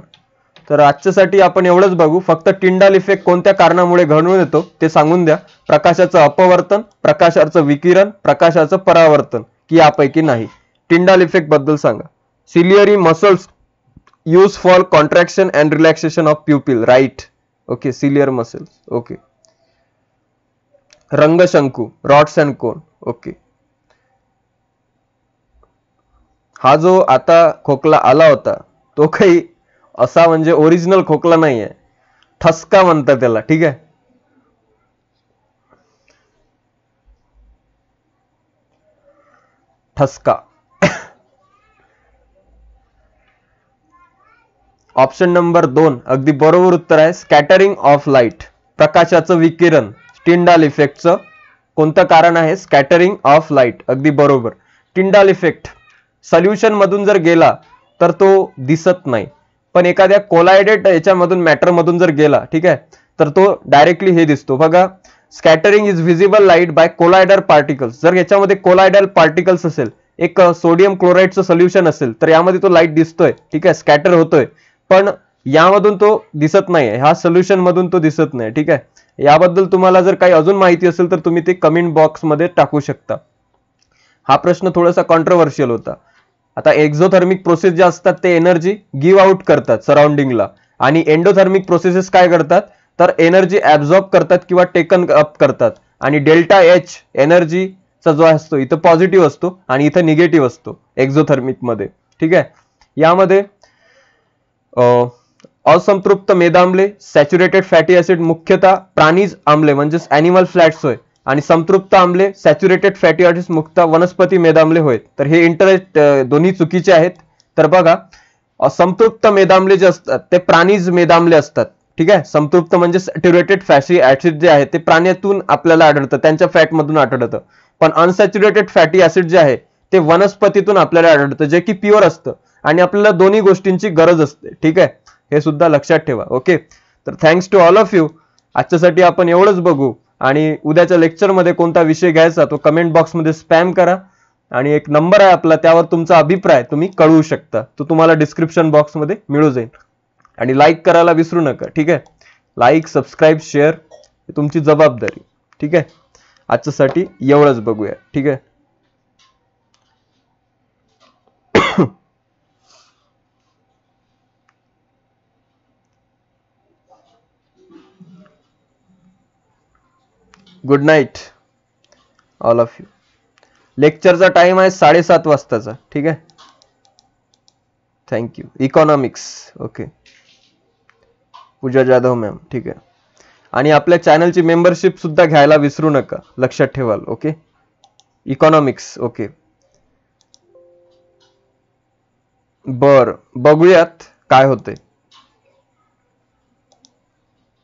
तर आजच्यासाठी आपण एवढंच बघू. फक्त टिंडाल इफेक्ट कोणत्या कारणामुळे घडून येतो ते सांगून द्या. प्रकाशाचं अपवर्तन प्रकाशाचं विकिरण प्रकाशाचं परावर्तन की यापैकी नाही. टिंडाल इफेक्टबद्दल सांगा. Ciliary muscles use for contraction and relaxation of pupil right okay ciliary muscles okay रंगशंकू rods and cone okay हा जो आता खोकला आला होता तो काही असा म्हणजे ओरिजिनल खोकला नाहीये. ठसका म्हणतात त्याला ठीक आहे? ठसका. ऑप्शन नंबर दोन अगदी बरोबर उत्तर आहे स्कॅटरिंग ऑफ लाइट प्रकाशाचं विकिरण टिंडाल इफेक्टचं कोणतं कारण आहे? स्कॅटरिंग ऑफ लाइट अगदी बरोबर. टिंडाल इफेक्ट सोल्युशन मधून जर गेला तर तो दिसत नाही. पण एखाद्या कोलायडेट याच्यामधून मॅटर मधून जर गेला ठीक आहे तर तो डायरेक्टली हे दिसतो. बघा scattering is visible light by collider particles जर याच्यामध्ये कोलायडल पार्टिकल्स असेल एक सोडियम क्लोराईडचं सोल्युशन असेल तर यामध्ये तो लाइट दिसतोय ठीक आहे स्कॅटर होतोय. पण यामधून तो दिसत नाही ह्या सोल्युशन मधून तो दिसत नाही ठीक आहे. याबद्दल तुम्हाला जर काही अजून माहिती असेल तर तुम्ही ते कमेंट बॉक्समध्ये टाकू शकता. हा प्रश्न थोडासा कॉन्ट्रोवर्शियल होता. आता एक्झोथर्मिक प्रोसेस जे असतात ते एनर्जी गिव्ह आउट करतात सराउंडिंगला आणि एंडोथर्मिक प्रोसेसेस काय करतात? तर एनर्जी ऍब्झॉर्ब करतात किंवा टेकन अप करतात. आणि डेल्टा एच एनर्जीचा जो असतो इथं पॉझिटिव्ह असतो आणि इथं निगेटिव्ह असतो एक्झोथर्मिकमध्ये. ठीक आहे? यामध्ये असंतृप्त मेदाम्ले सॅच्युरेटेड फॅटी ऍसिड मुख्यतः प्राणीज आम्ले म्हणजेच अॅनिमल फ्लॅट्स होय आणि संतृप्त आम्ले सॅच्युरेटेड फॅटी ऍसिड मुक्त वनस्पती मेदाम्ले होय. तर हे इंटरेस्ट दोन्ही चुकीचे आहेत. तर बघा संतृप्त मेदाम्ले जे असतात ते प्राणीज मेदाम्ले असतात. ठीक आहे? संतृप्त म्हणजे सॅच्युरेटेड फॅटी ऍसिड जे आहे ते प्राण्यातून आपल्याला आढळतं त्यांच्या फॅटमधून आढळतं. पण अनसॅच्युरेटेड फॅटी ऍसिड जे आहे ते वनस्पतीतून आपल्याला आढळतं जे की प्युअर असतं. आणि आपल्याला दोन्ही गोष्टींची गरज असते. ठीक आहे? हे सुद्धा लक्षात ठेवा. ओके? तर thanks to all of you आजच्यासाठी आपण एवढंच बघू. आणि उद्याच्या लेक्चरमध्ये कोणता विषय घ्यायचा तो कमेंट बॉक्समध्ये स्पॅम करा. आणि एक नंबर आहे आपला त्यावर तुमचा अभिप्राय तुम्ही कळवू शकता. तो तुम्हाला डिस्क्रिप्शन बॉक्समध्ये मिळू जाईल. आणि लाईक करायला विसरू नका ठीक आहे? लाईक सबस्क्राईब शेअर तुमची जबाबदारी ठीक आहे? आजच्यासाठी एवढंच बघूया ठीक आहे? Good night all of you लेक्चरचा टाइम आहे साडेसात वाजताचा ठीक आहे? Thank you economics okay Pooja Jadhav ma'am ठीक आहे. आणि आपल्या चॅनलची मेंबरशिप सुद्धा घ्यायला विसरू नका लक्षात ठेवाल ओके इकॉनॉमिक्स ओके बर बघूयात काय होतंय.